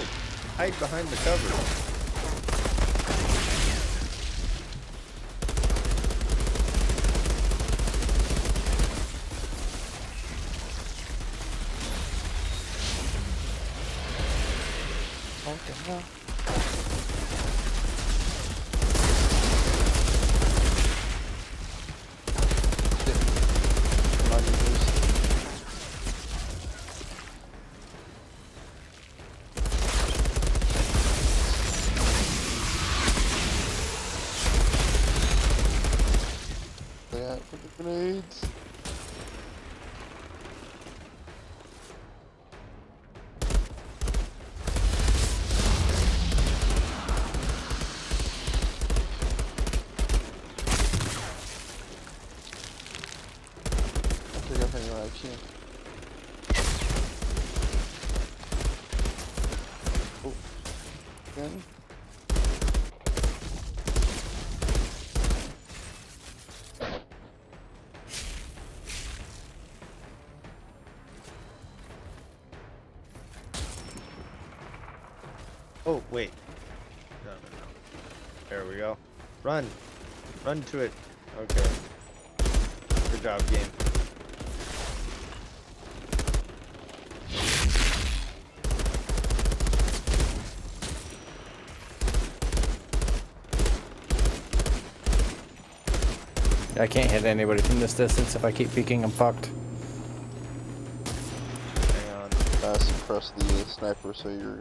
hide behind the cover. What the hell? Come on, you Goose. Yeah, for the grenades. Then Oh, wait. No, no, no. There we go. Run. Run to it. Okay. Good job, game. I can't hit anybody from this distance. If I keep peeking, I'm fucked. Hang on. uh, suppress the sniper so you're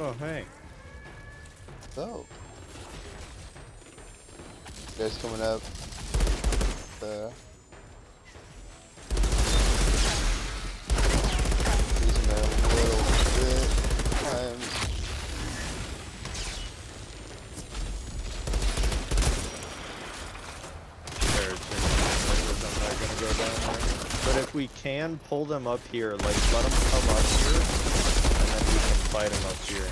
Oh, hey. So. Guys coming up. Uh, using a little bit times. There's I'm not gonna go down there. But if we can pull them up here, like let them come up here, and then we can fight them up here.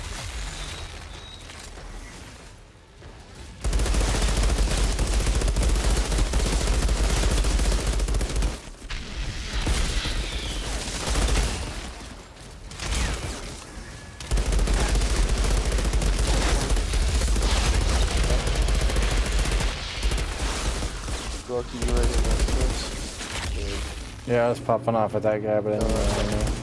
Rocky, you ready to this? Good. Yeah, I was popping off at that guy, but I didn't really know.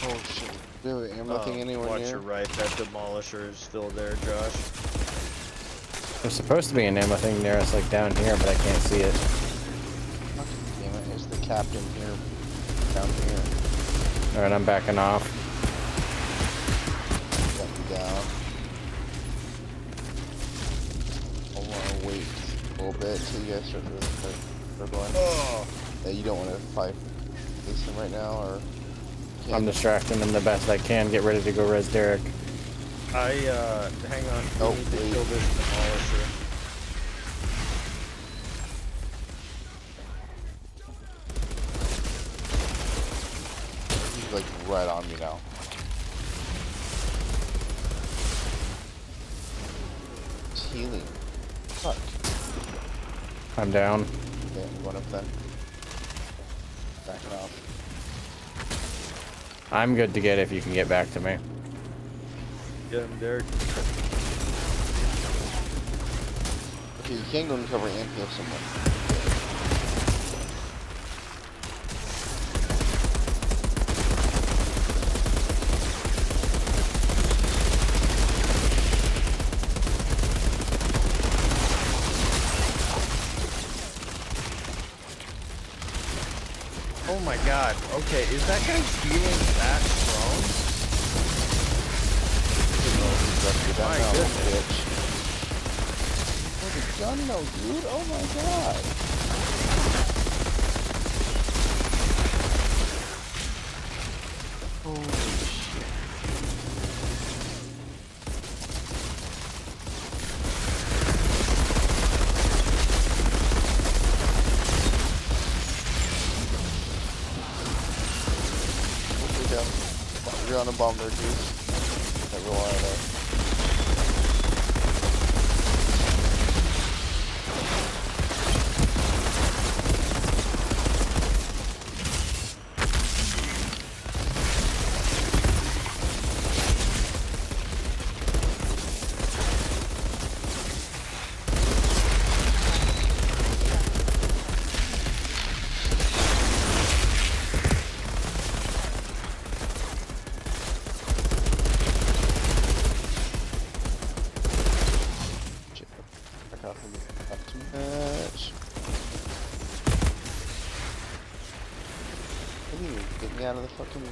Oh shit. Do you have ammo Uh, thing anywhere watch near? your right, that demolisher is still there, Josh. There's supposed to be an ammo thing near us, like down here, but I can't see it. Damn it, is the captain here? Down here. Alright, I'm backing off. Got down. I wanna wait a little bit till you guys start to start, start going. Oh. Yeah, you don't wanna fight this him right now or I'm distracting them the best I can. Get ready to go res Derek. I, uh, hang on. We Oh, need to wait. kill this demolisher. He's like right on me now. He's healing. Fuck. I'm down. Okay, I'm going up then. Backing off. I'm good to get if you can get back to me. Get him, Derek. Okay, you can go and cover and heal someone. Oh my god. Okay, is that guy's healing that strong? You're down My now, goodness. bitch. What a gun no, dude. Oh my god. Holy shit. Hopefully down. You're on a bomb there, dude. That rely on that. talking about too much. What do you get me out of the fucking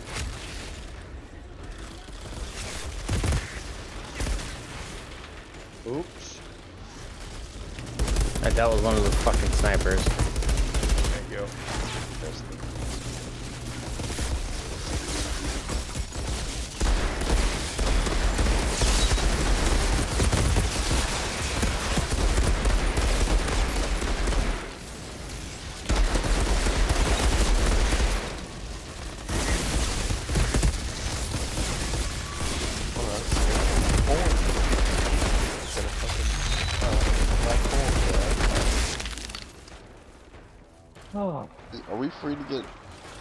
Oops. I was one of the fucking snipers. There you go. Oh. Are we free to get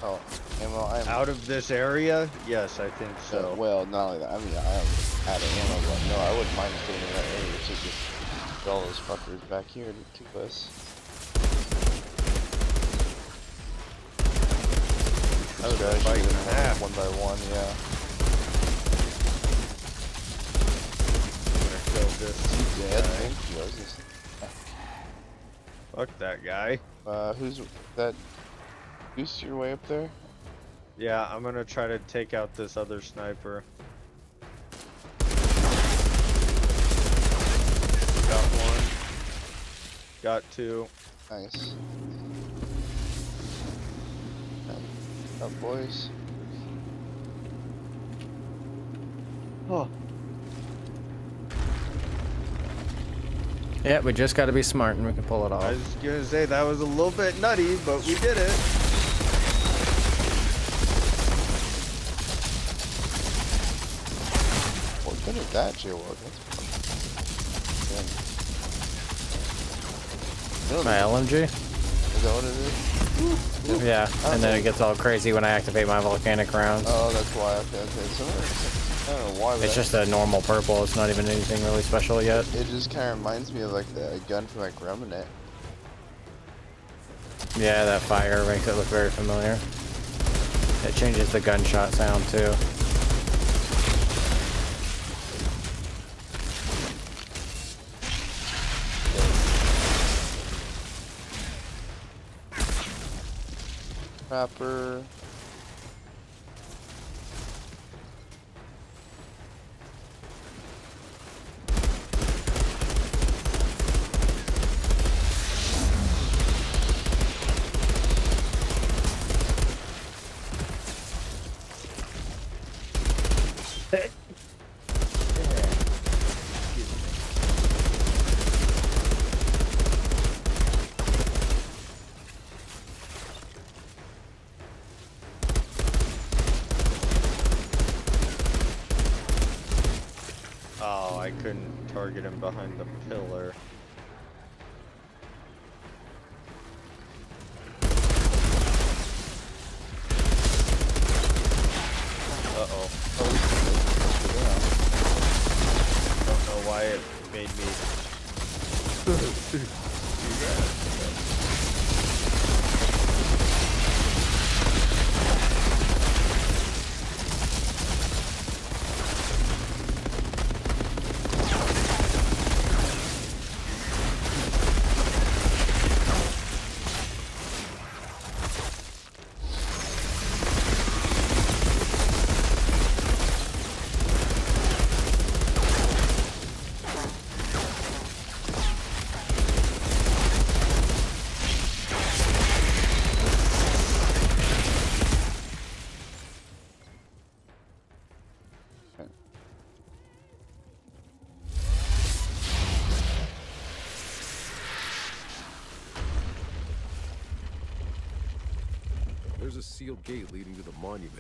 oh ammo? I am Out of this area? Yes, I think so. Uh, well, not only that. I mean, I out of ammo, but no, I wouldn't mind staying in that area to just all those fuckers back here to us. A Guys, fight shoot and them a half. One by one, yeah. Gonna Dead, guy. thank you. I was just, Fuck that guy. uh, who's that? Goose your way up there? Yeah, I'm gonna try to take out this other sniper. Got one. Got two. Nice. Up, boys. Oh. Yeah, we just gotta be smart and we can pull it off. I off. was gonna say that was a little bit nutty, but we did it. Well, good at that, Jaywalk. That's. My LMG? Is that what it is? Yeah, and then it gets all crazy when I activate my volcanic rounds. Oh, that's why. Okay, okay. So I don't know why. It's just a normal purple, it's not even anything really special yet. It just kind of reminds me of like the gun from like Remnant. Yeah, that fire makes it look very familiar. It changes the gunshot sound too. Trapper. Behind the pillar. Uh-oh. Don't know why it made me... There's a sealed gate leading to the monument.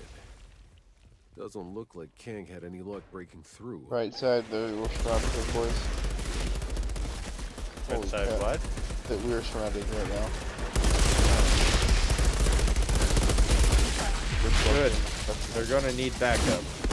Doesn't look like Kang had any luck breaking through. Right side, the we're surrounded here, boys. Right Holy side crap. what? That we are surrounded right now. Good. They're gonna need backup.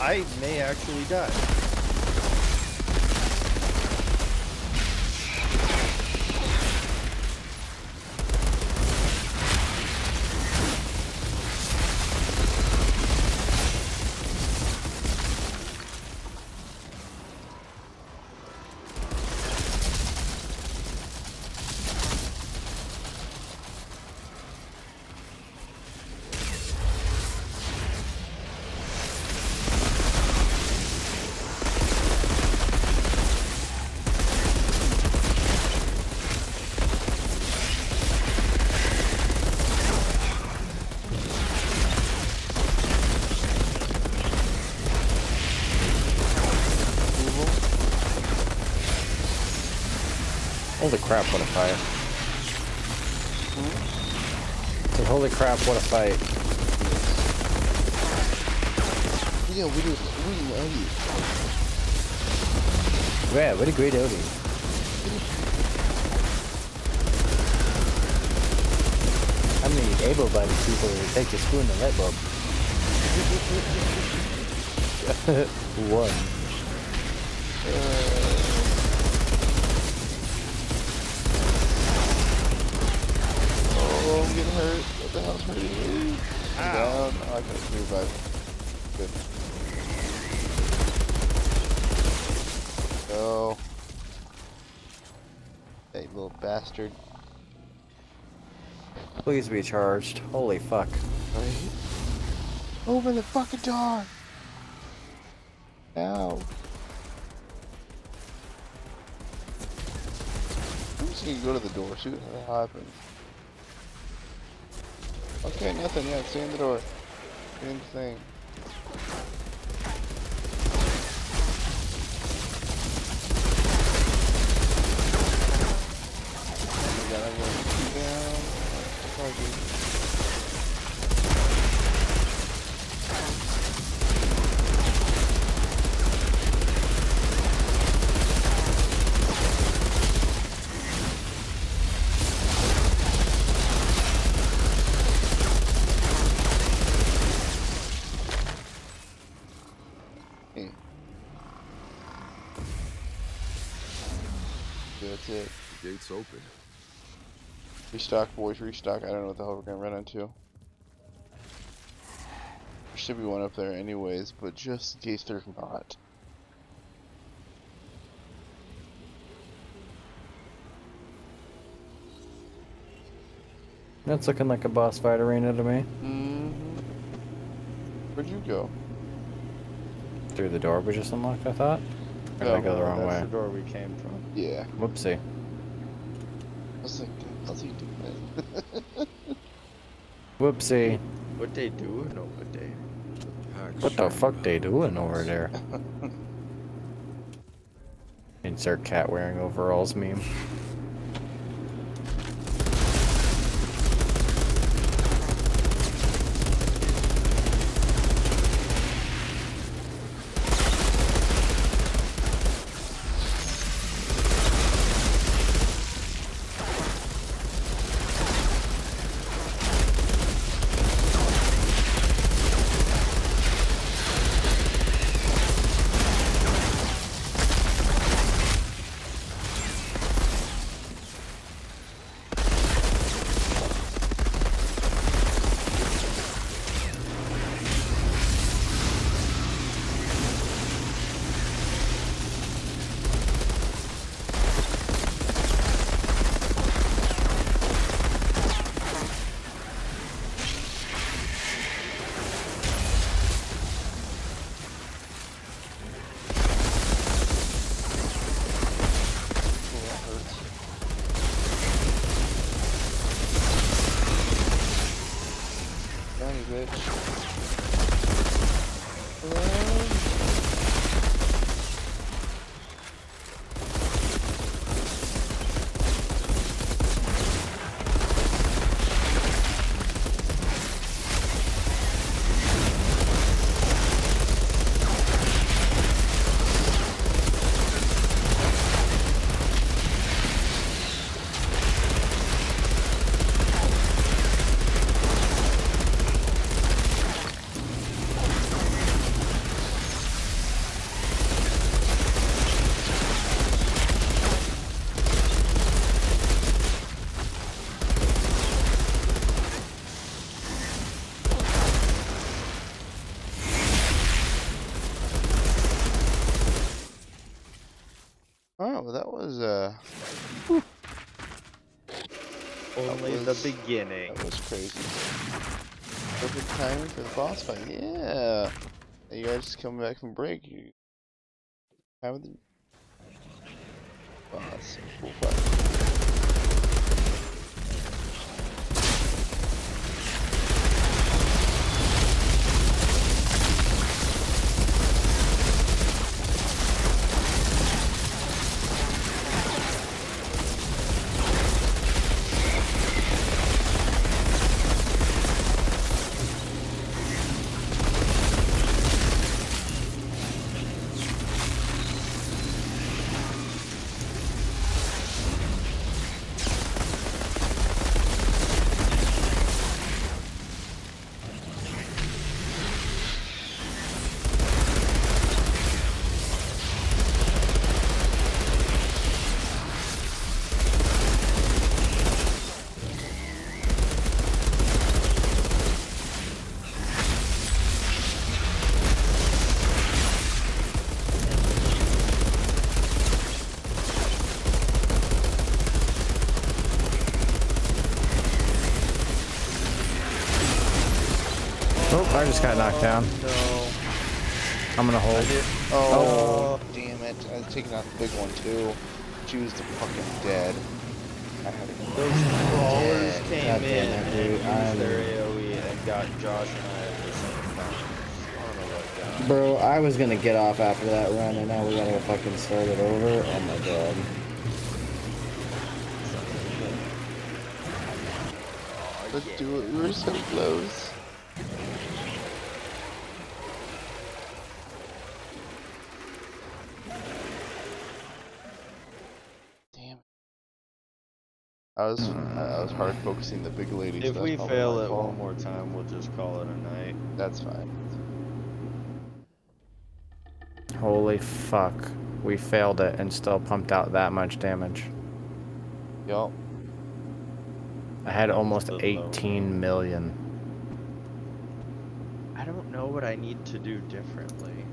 I may actually die. Holy crap, what a fight. Said, holy crap, what a fight. Yeah, we did. We love you. Yeah, what a great outing. How many able-bodied people would take a spoon and light bulb? One. Oh, I'm getting hurt. What the hell's hurting me? I'm down. Oh, I can revive. Good. Go. Hey, little bastard. Please be charged. Holy fuck. Over the fucking door! Ow. I'm just gonna go to the door, see what happens. Okay, nothing, yeah, stay in the door. Stay in the thing. Oh my god, I'm gonna shoot down. Fucking. Hey. That's it. The gate's open. Restock, boys, restock. I don't know what the hell we're gonna run into. There should be one up there anyways, but just in case there's not. That's looking like a boss fight arena to me. hmm Where'd you go? Through the door we just unlocked, I thought? Or did I go the wrong That's way? the door we came from. Yeah. Whoopsie. I was like, doing? Whoopsie. What they do? No, what they. What the fuck they doing over there? Insert cat wearing overalls meme. Beginning. That was crazy. Perfect timing for the boss fight. Yeah. You guys just coming back from break? You boss. Cool fight. Oh, I just got knocked down. No. I'm gonna hold. Oh, oh, damn it. I was taking out the big one too. She was the fucking dead. I had to Those crawlers came God in it, and used I'm- their AoE and got Josh and I at the same time. I don't know. Bro, I was gonna get off after that run, and now we gotta fucking start it over. Oh my god. Let's do it. We were so close. I was I was hard mm. focusing the big lady. If that's we fail it fault. one more time, we'll just call it a night. That's fine. Holy fuck. We failed it and still pumped out that much damage. Yup. I had almost Still low. 18 million. I don't know what I need to do differently.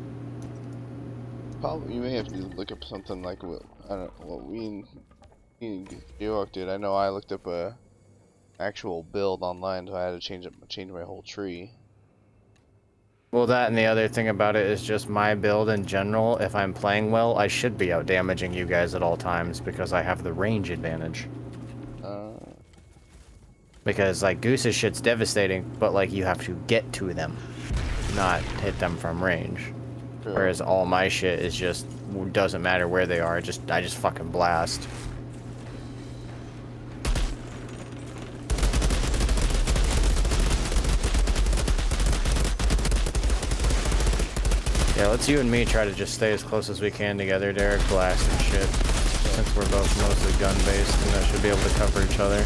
Probably you may have to look up something like what I don't what we and me and Georg did. I know I looked up a actual build online, so I had to change it change my whole tree. Well, that and the other thing about it is just my build in general. If I'm playing well, I should be out damaging you guys at all times because I have the range advantage. Uh, Because, like, Goose's shit's devastating, but, like, you have to get to them, not hit them from range. True. Whereas all my shit is just, doesn't matter where they are, just I just fucking blast. Yeah, let's you and me try to just stay as close as we can together, Derek, blast and shit. Since we're both mostly gun-based, and that should be able to cover each other.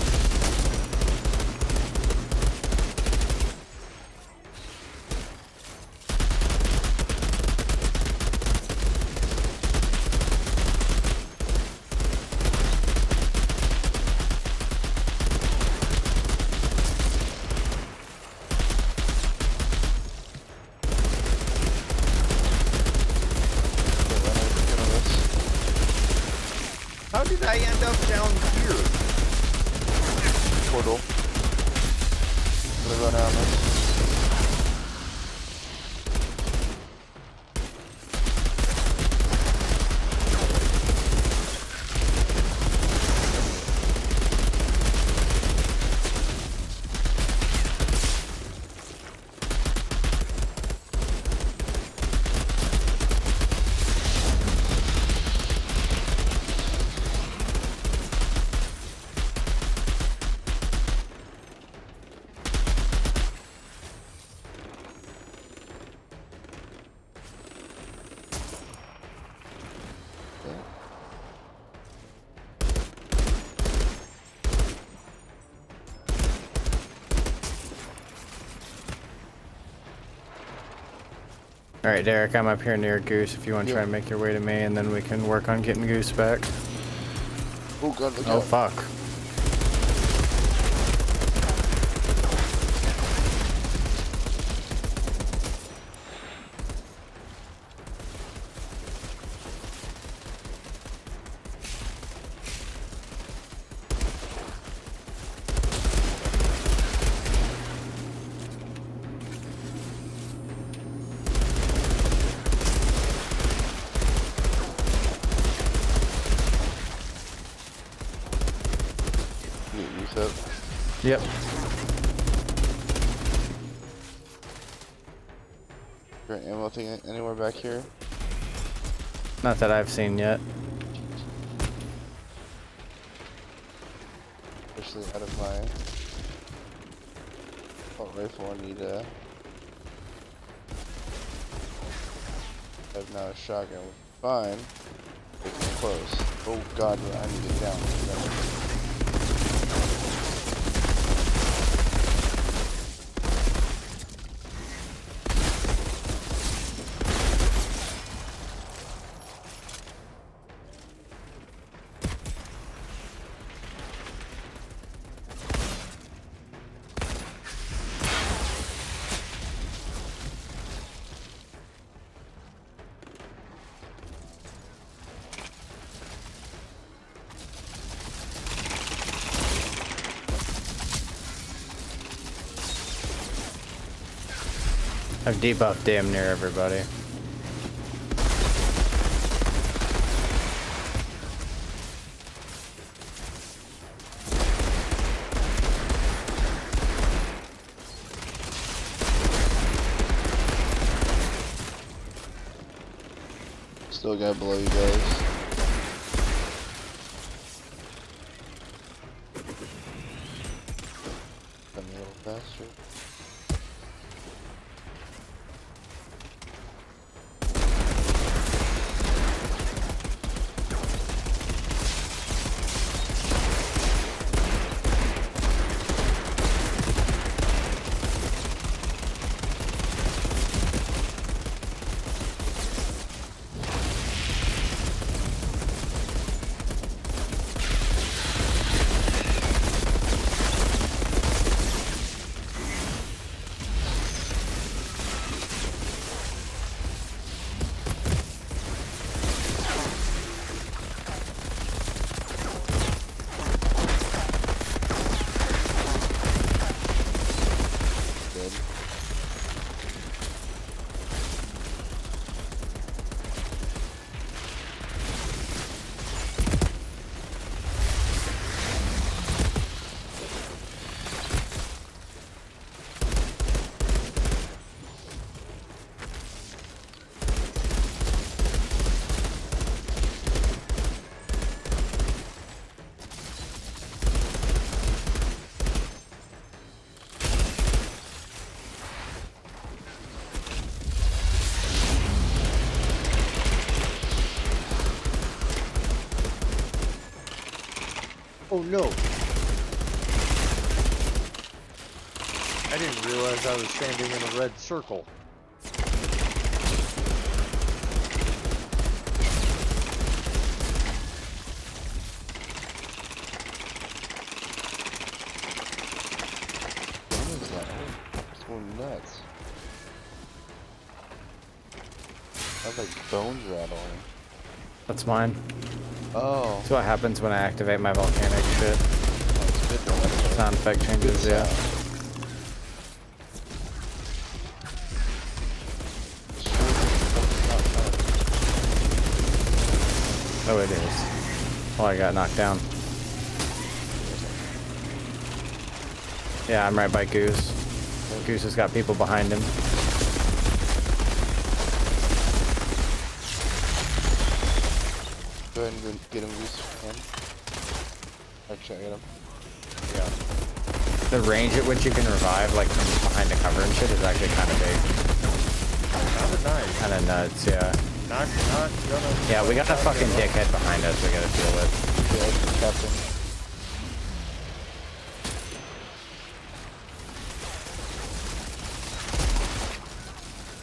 How did I end up down here? portal. Gonna run out this. Alright, Derek, I'm up here near Goose if you want to try and make your way to me, and then we can work on getting Goose back. Oh god, Oh, fuck. up. Yep. There ammo thing anywhere back here? Not that I've seen yet. Especially out of my assault rifle, I need a. I have now a shotgun. Fine. Getting close. Oh god, I need to get down. I've damn near everybody. Still got below you guys. Come a little faster. Good. No! I didn't realize I was standing in a red circle. What is that? It's going nuts. That's like bones rattling. That's mine. Oh. That's what happens when I activate my volcanic shit. Sound effect changes, yeah. Oh, it is. Oh, I got knocked down. Yeah, I'm right by Goose. Goose has got people behind him. Go ahead and get him again. Actually, I got him. Yeah. The range at which you can revive, like from behind the cover and shit, is actually kind of big. Kind of nice. Kind of nuts, yeah. Not, not gonna. Yeah, we got a fucking dickhead behind us we gotta deal with. Yeah, captain.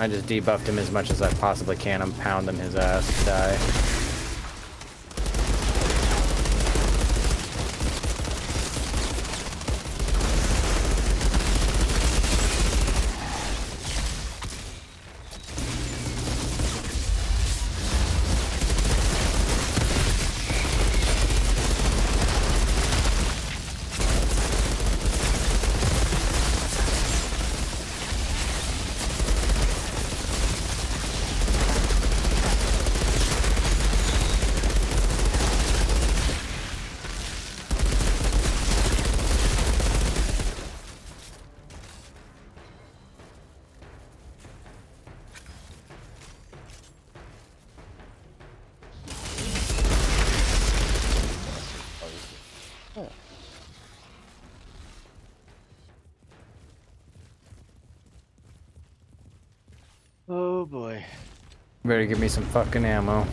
I just debuffed him as much as I possibly can. I'm pounding his ass to die. Give me some fucking ammo.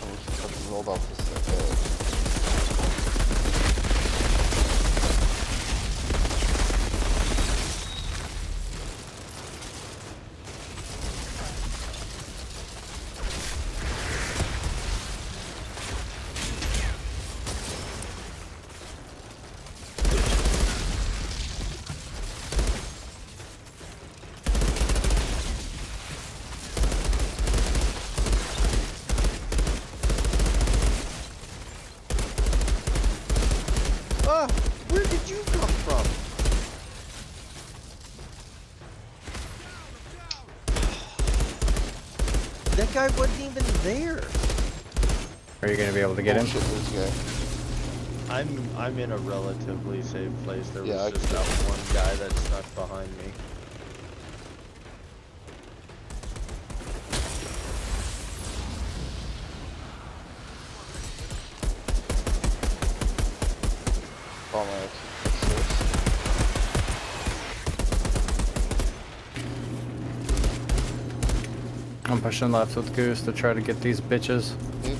Almost fucking rolled off this edge. Ah, where did you come from? That guy wasn't even there. Are you gonna be able to get him? This guy. I'm I'm in a relatively safe place. There Yeah, I was just that one guy that snuck behind me. Fall my. I'm pushing left with Goose to try to get these bitches. Yep.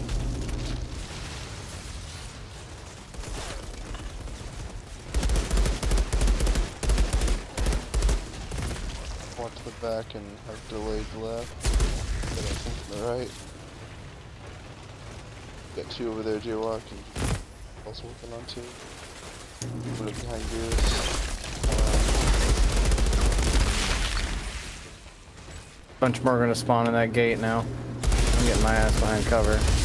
Walk to the back and have delayed left. Then I think to the right. Got two over there, Jaywalk, and also working on two. Put it behind Goose. Bunch more gonna spawn in that gate now. I'm getting my ass behind cover.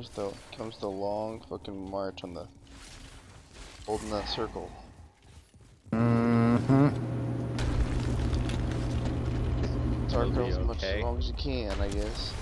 Here's the comes the long fucking march on the holding that circle. Mm-hmm. Circle be as much as long as you can, I guess.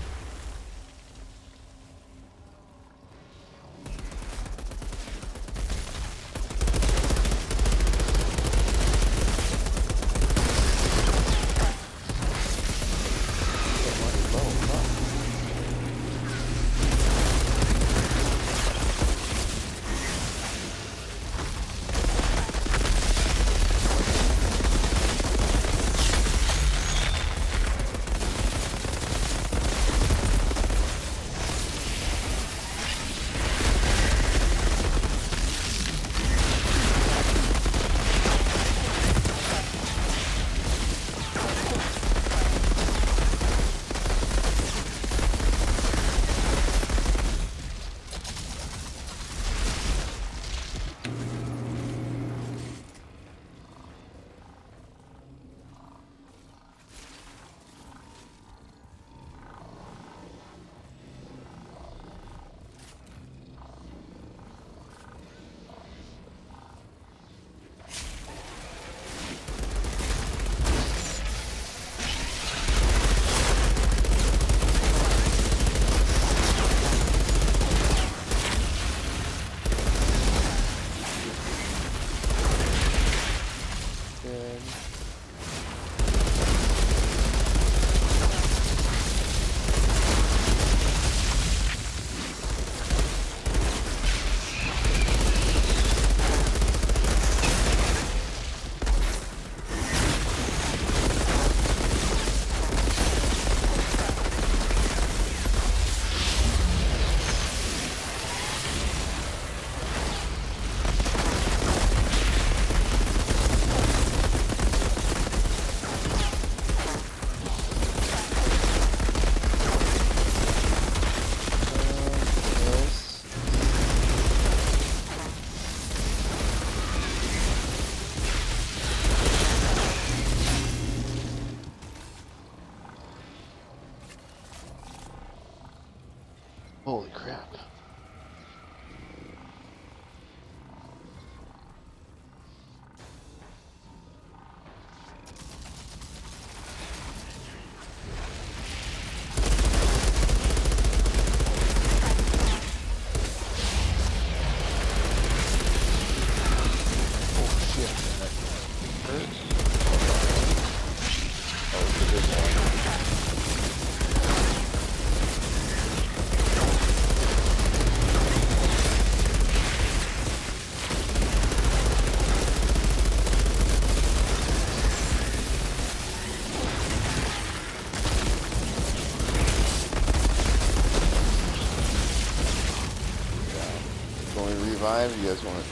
Revive? You guys want to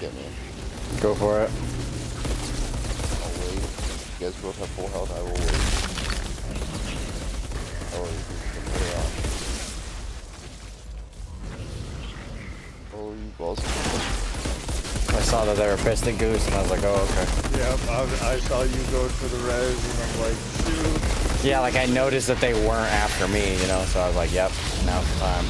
get me? Go for it. I'll wait. You guys both have full health. I will wait. Oh, you can put it on. Oh, you balls. I saw that they were piston goose, and I was like, oh, okay. Yep, I, I saw you go for the res, and I'm like, shoot. Yeah, like I noticed that they weren't after me, you know, so I was like, yep, now's the time.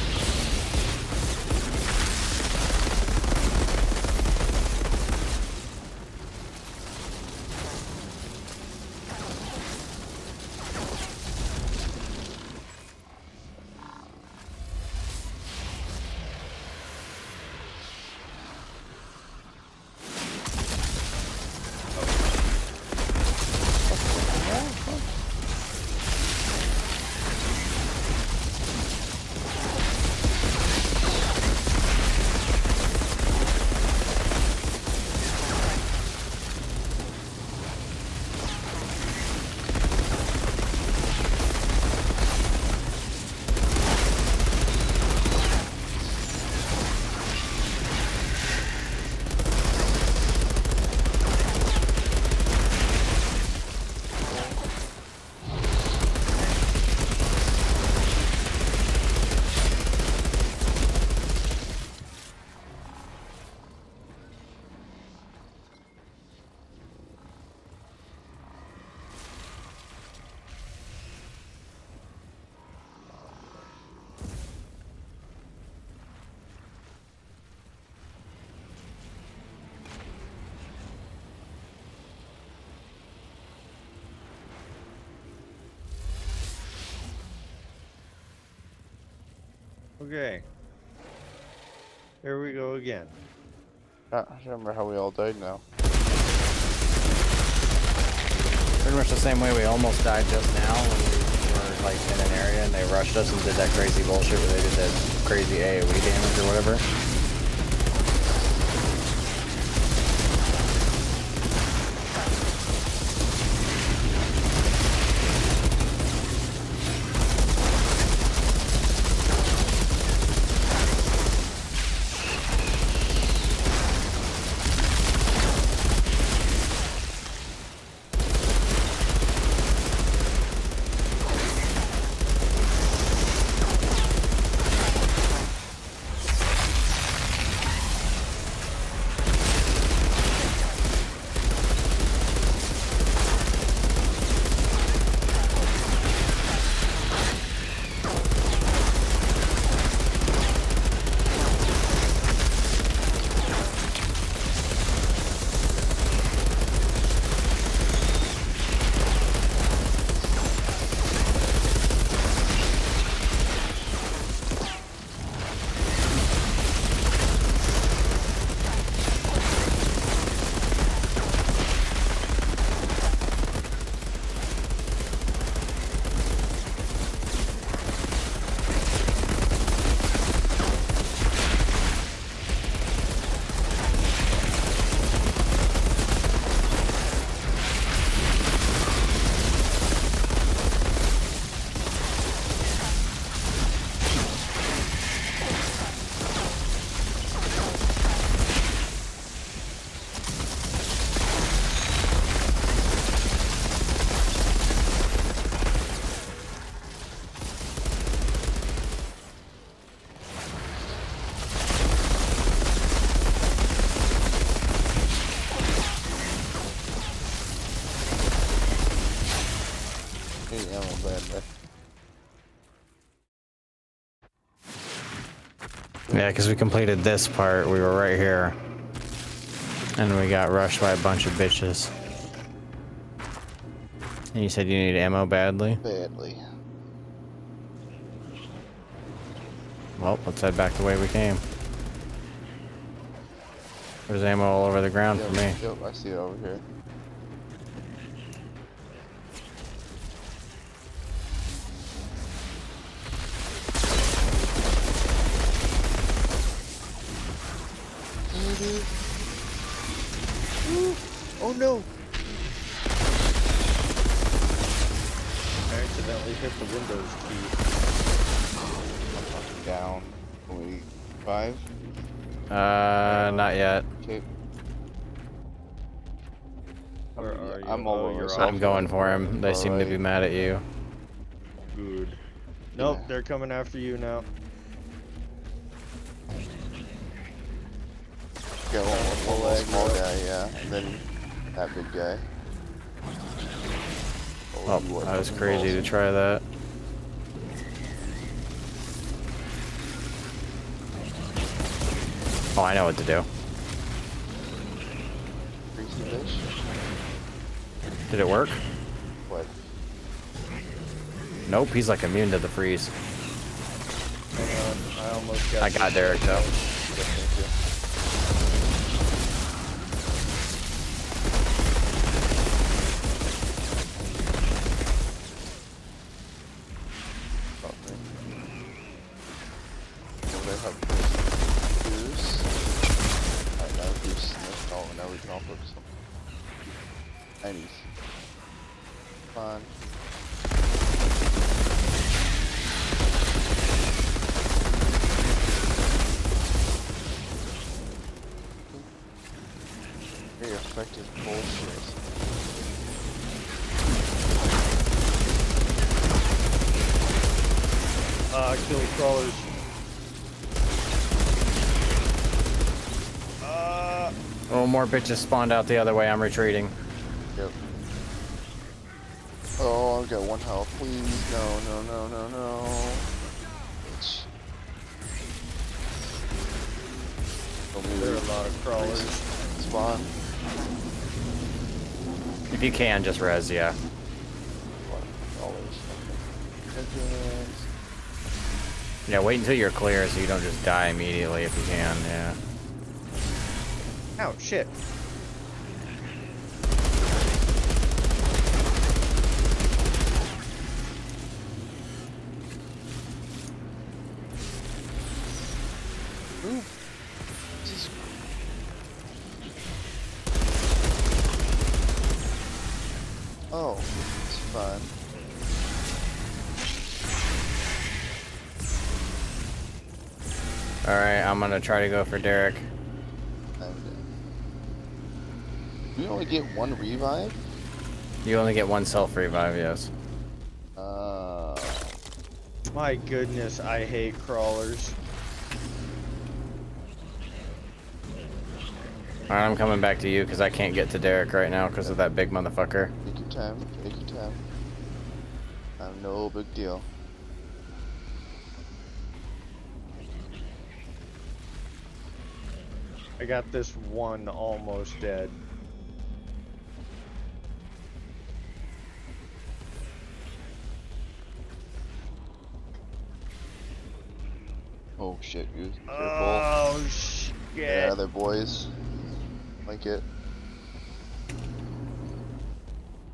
Okay. Here we go again. Ah, I remember how we all died now. Pretty much the same way we almost died just now when we were like in an area and they rushed us and did that crazy bullshit where they did that crazy AoE damage or whatever. andiamo. Yeah, because we completed this part, we were right here. And we got rushed by a bunch of bitches. And you said you need ammo badly? Badly. Well, let's head back the way we came. There's ammo all over the ground yep, for me. Yep, I see it over here. You're I'm going for him. They seem to be mad at you. Good. Nope, they're coming after you now. Got one, one, one little small guy, yeah, and then that big guy. Oh, oh, you are that was fucking crazy to try that. Oh, I know what to do. Freeze the fish? Did it work? What? Nope, he's like immune to the freeze. Hang on, I almost got. I got Derek though. More bitches spawned out the other way. I'm retreating. Yep. Oh, I've got one health. Please, no, no, no, no, no. Bitch. There are a lot of crawlers. Spawn. If you can, just res, yeah. Yeah, wait until you're clear so you don't just die immediately if you can, yeah. Ow, shit. Oh, it's fine. Alright, I'm gonna try to go for Derek. And we only get one revive? You only get one self revive, yes. Uh, My goodness, I hate crawlers. Alright, I'm coming back to you because I can't get to Derek right now because of that big motherfucker. take your time, take your time. Uh, no big deal. I got this one almost dead. Oh shit, you careful. Oh shit. Get out of there, boys. Like it.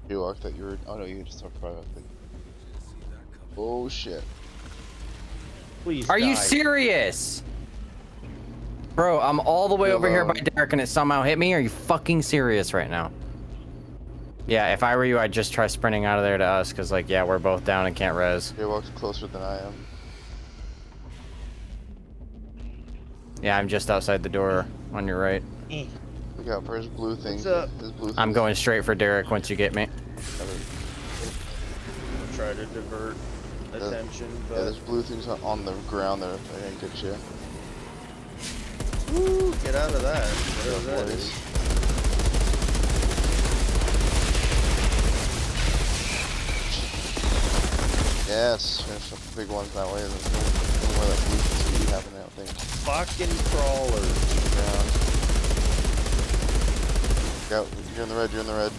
You I thought you were. Oh no, you just talked about it. Oh shit. Please. Are you serious? Bro, I'm all the way You're over here by alone. Derek and it somehow hit me? Are you fucking serious right now? Yeah, if I were you, I'd just try sprinting out of there to us because, like, yeah, we're both down and can't res. You walked closer than I am. Yeah, I'm just outside the door on your right. Look out for his blue thing. What's up? His blue I'm going straight for Derek once you get me. Try to divert attention, Yeah, but there's blue things on- on the ground there. They're gonna get you. Woo, get out of that. Whatever that Yes, there's some big ones that way. There's no, no that blue things happening, I don't think. Fucking crawlers. Ground. Go, you're in the red, you're in the red.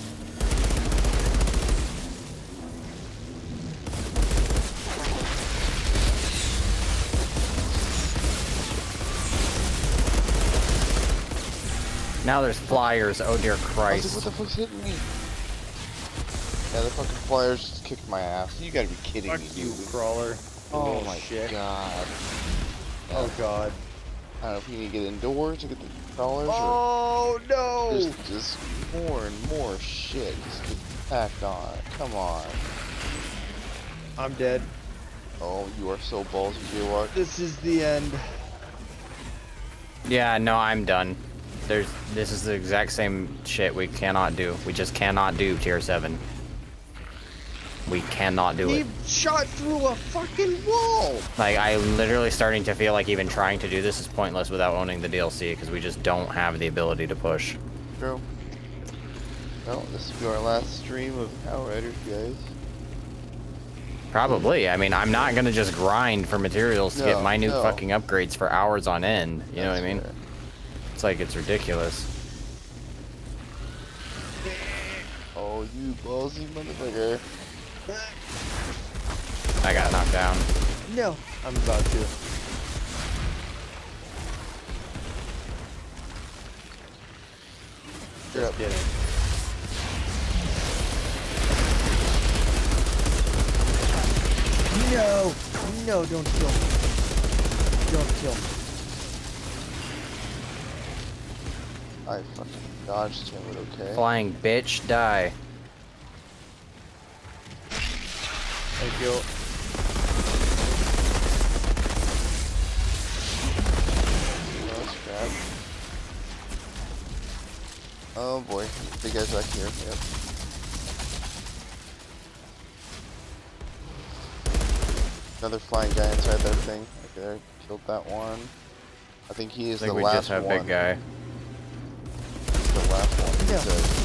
Now there's flyers. Oh dear Christ. like, what the fuck's hitting me? Yeah, the fucking flyers just kicked my ass. You gotta be kidding Fuck me, you, crawler. Oh Little my shit. god. Oh god. I don't know if you need to get indoors to get the crawlers Oh or no! just, just more and more shit just get packed on. Come on. I'm dead. Oh, you are so ballsy, Jaywalk. This is the end. Yeah, no, I'm done. There's this is the exact same shit we cannot do. We just cannot do tier seven. We cannot do He it. shot through a fucking wall. Like I'm literally starting to feel like even trying to do this is pointless without owning the DLC because we just don't have the ability to push. True. Well, this will be our last stream of Outriders, guys. Probably. I mean, I'm not gonna just grind for materials to get No, minute no. fucking upgrades for hours on end. You know what I mean? fair. It's like it's ridiculous. Oh, you ballsy motherfucker. I got knocked down. No, I'm about to. You're up. Kidding. No, no, don't kill me. Don't kill me. I fucking dodged him, but okay. Flying bitch, die. Thank you. No scrap. Oh boy, big guys back here. Yep. Another flying guy inside that thing. Okay, there, killed that one. I think he I is think the we last just have one. big guy. He's the last one. He Yeah.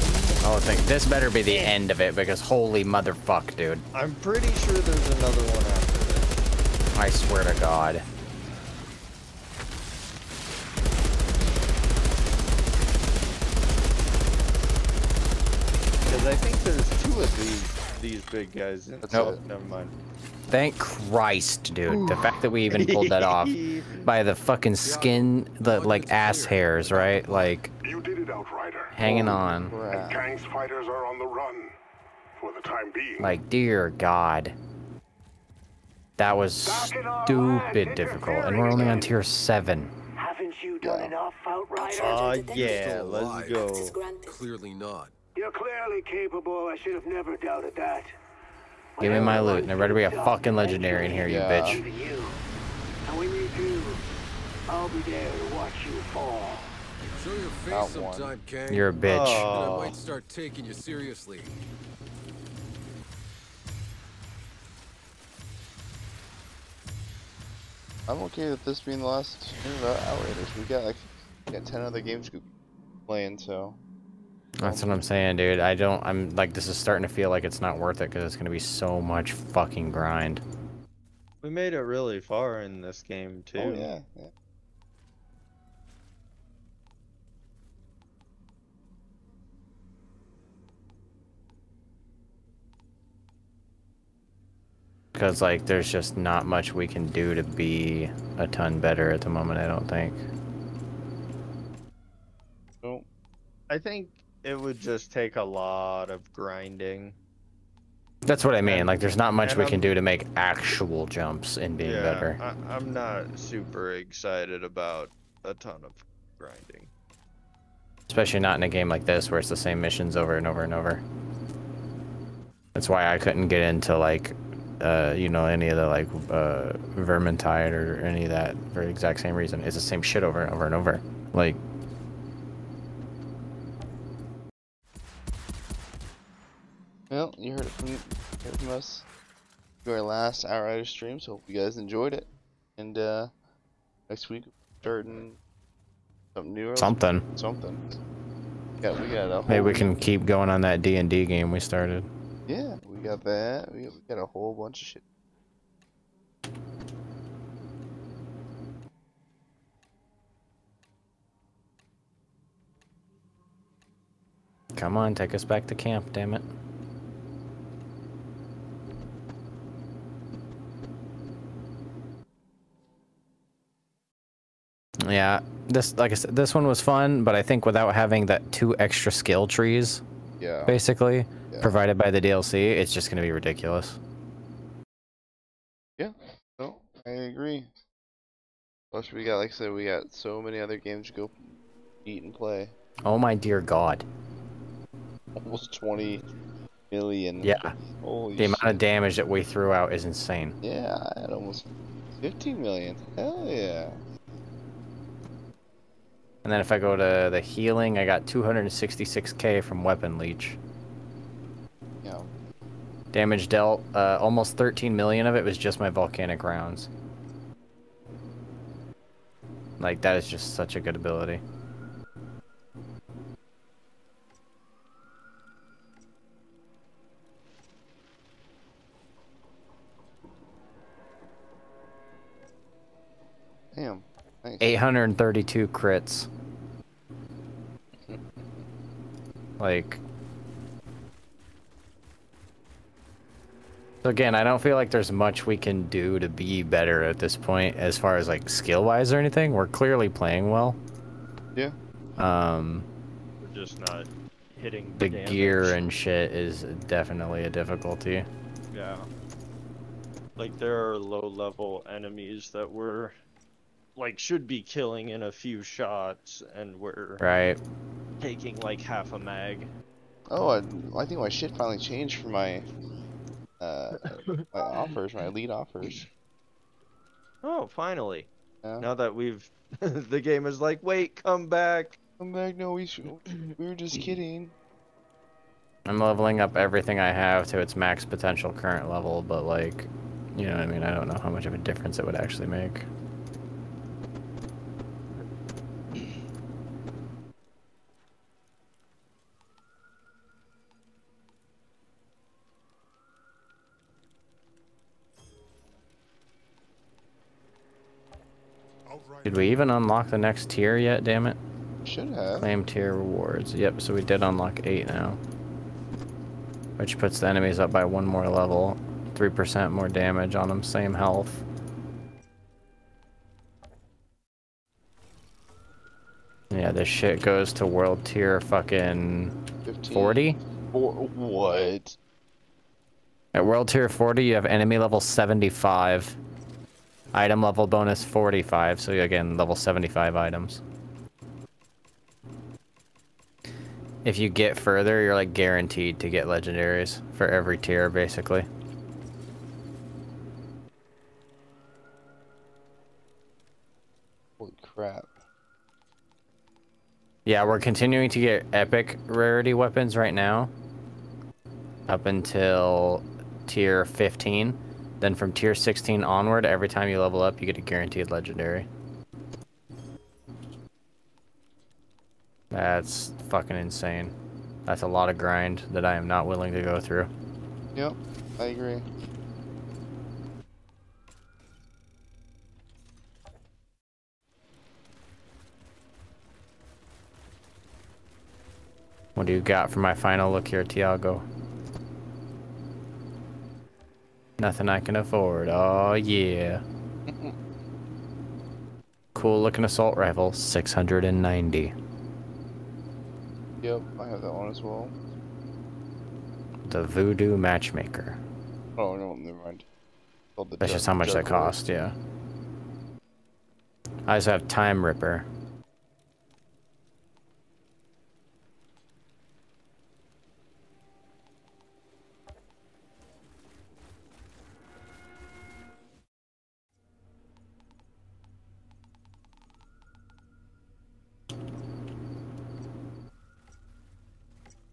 Said. Oh, think this better be the end of it because holy motherfuck, dude. I'm pretty sure there's another one after this. I swear to God. Because I think there's two of these these big guys. In That's oh, never mind. Thank Christ, dude. The fact that we even pulled that off by the fucking skin, the like ass hairs, right? Like You did it, Outrider. Hanging on. And Kang's fighters are on the run. For the time being. Like, dear God. That was stupid difficult, and we're only on tier 7. Haven't you done enough, Outrider? Uh, yeah, Still let's alive. go. Clearly not. You're clearly capable. I should have never doubted that. Give me my loot, and there better be a fucking legendary in here, you Yeah. bitch. You. And when you do, I'll be there to watch you fall. Show your face Not one. sometime, Kang. You're a bitch. Oh. I might start taking you seriously. I'm okay with this being the last stream of Outriders. We got like, we got 10 other games playing, so. That's what I'm saying, dude. I don't, I'm like, this is starting to feel like it's not worth it because it's going to be so much fucking grind. We made it really far in this game too. Oh, yeah, yeah. Because, like, there's just not much we can do to be a ton better at the moment, I don't think. Oh, I think it would just take a lot of grinding. That's what I mean. Like, there's not much we I'm- can do to make actual jumps in being yeah, better. I, I'm not super excited about a ton of grinding. Especially not in a game like this where it's the same missions over and over and over. That's why I couldn't get into like, uh, you know, any of the like uh, Vermintide or any of that for the exact same reason. It's the same shit over and over and over. Like, well, you heard it from, heard from us. To our last Outrider stream, so hope you guys enjoyed it. And, uh, next week, starting something new something. something. Yeah, we got Maybe we can keep going on that D and D game we started. Yeah, got that. We got a whole bunch of shit. Come on, take us back to camp, damn it. Yeah, this, like I said, this one was fun, but I think without having that two extra skill trees, yeah. basically Yeah. provided by the DLC, it's just gonna be ridiculous. Yeah. No, I agree. Plus, we got, like I said, we got so many other games to go eat and play. Oh my dear God! Almost 20 million. Yeah, Holy the amount of damage that we threw out is insane. Yeah, I had almost 15 million. Hell yeah. And then if I go to the healing, I got 266k from weapon leech. Yeah. Damage dealt, uh, almost 13 million of it was just my volcanic rounds. Like, that is just such a good ability. Damn. Nice. 832 crits. Like. So again, I don't feel like there's much we can do to be better at this point as far as like skill wise or anything. We're clearly playing well. Yeah. Um, We're just not hitting the damage. gear and shit is definitely a difficulty. Yeah. Like there are low level enemies that we're like should be killing in a few shots and we're Right. taking like half a mag. Oh, I, I think my shit finally changed for my uh my offers, my lead offers. Oh, finally. Yeah. Now that we've the game is like, wait, come back. Come back, no, we sh- we were just kidding. I'm leveling up everything I have to its max potential current level, but like, you know what I mean? I don't know how much of a difference it would actually make. Did we even unlock the next tier yet, damn it? Should have. Claim tier rewards. Yep, so we did unlock 8 now. Which puts the enemies up by one more level. 3% more damage on them, same health. Yeah, this shit goes to world tier fucking 15. 40? For what? At world tier 40, you have enemy level 75. Item level bonus 45, so again, level 75 items. If you get further, you're like guaranteed to get legendaries for every tier, basically. Holy crap. Yeah, we're continuing to get epic rarity weapons right now. Up until tier 15. Then from tier 16 onward, every time you level up, you get a guaranteed legendary. That's fucking insane. That's a lot of grind that I am not willing to go through. Yep, I agree. What do you got for my final look here, Tiago? Nothing I can afford. Oh, yeah. Cool looking assault rifle, 690. Yep, I have that one as well. The Voodoo Matchmaker. Oh no, never mind. That's just how much that cost, yeah. I also have Time Ripper.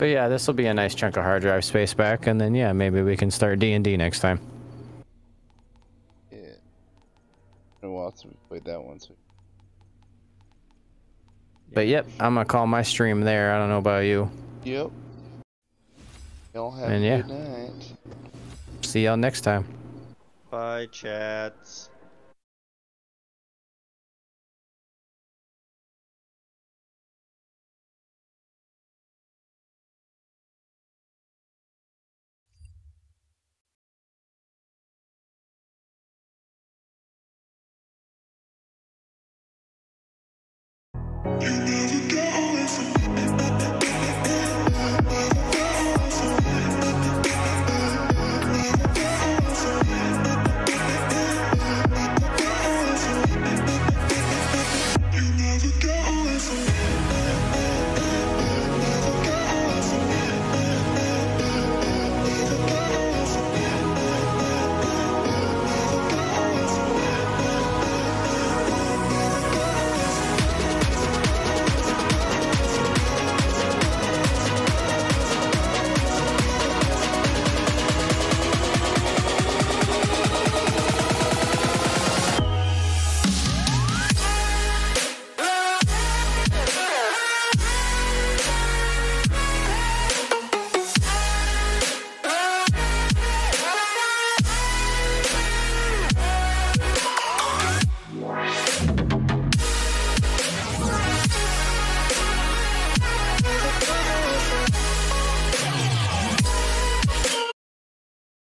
But yeah, this will be a nice chunk of hard drive space back, and then yeah, maybe we can start D and D next time. Yeah. Been a while since we played that one, so But yep, I'm gonna call my stream there. I don't know about you. Yep. Y'all have And a yeah. good night. See y'all next time. Bye, chats. You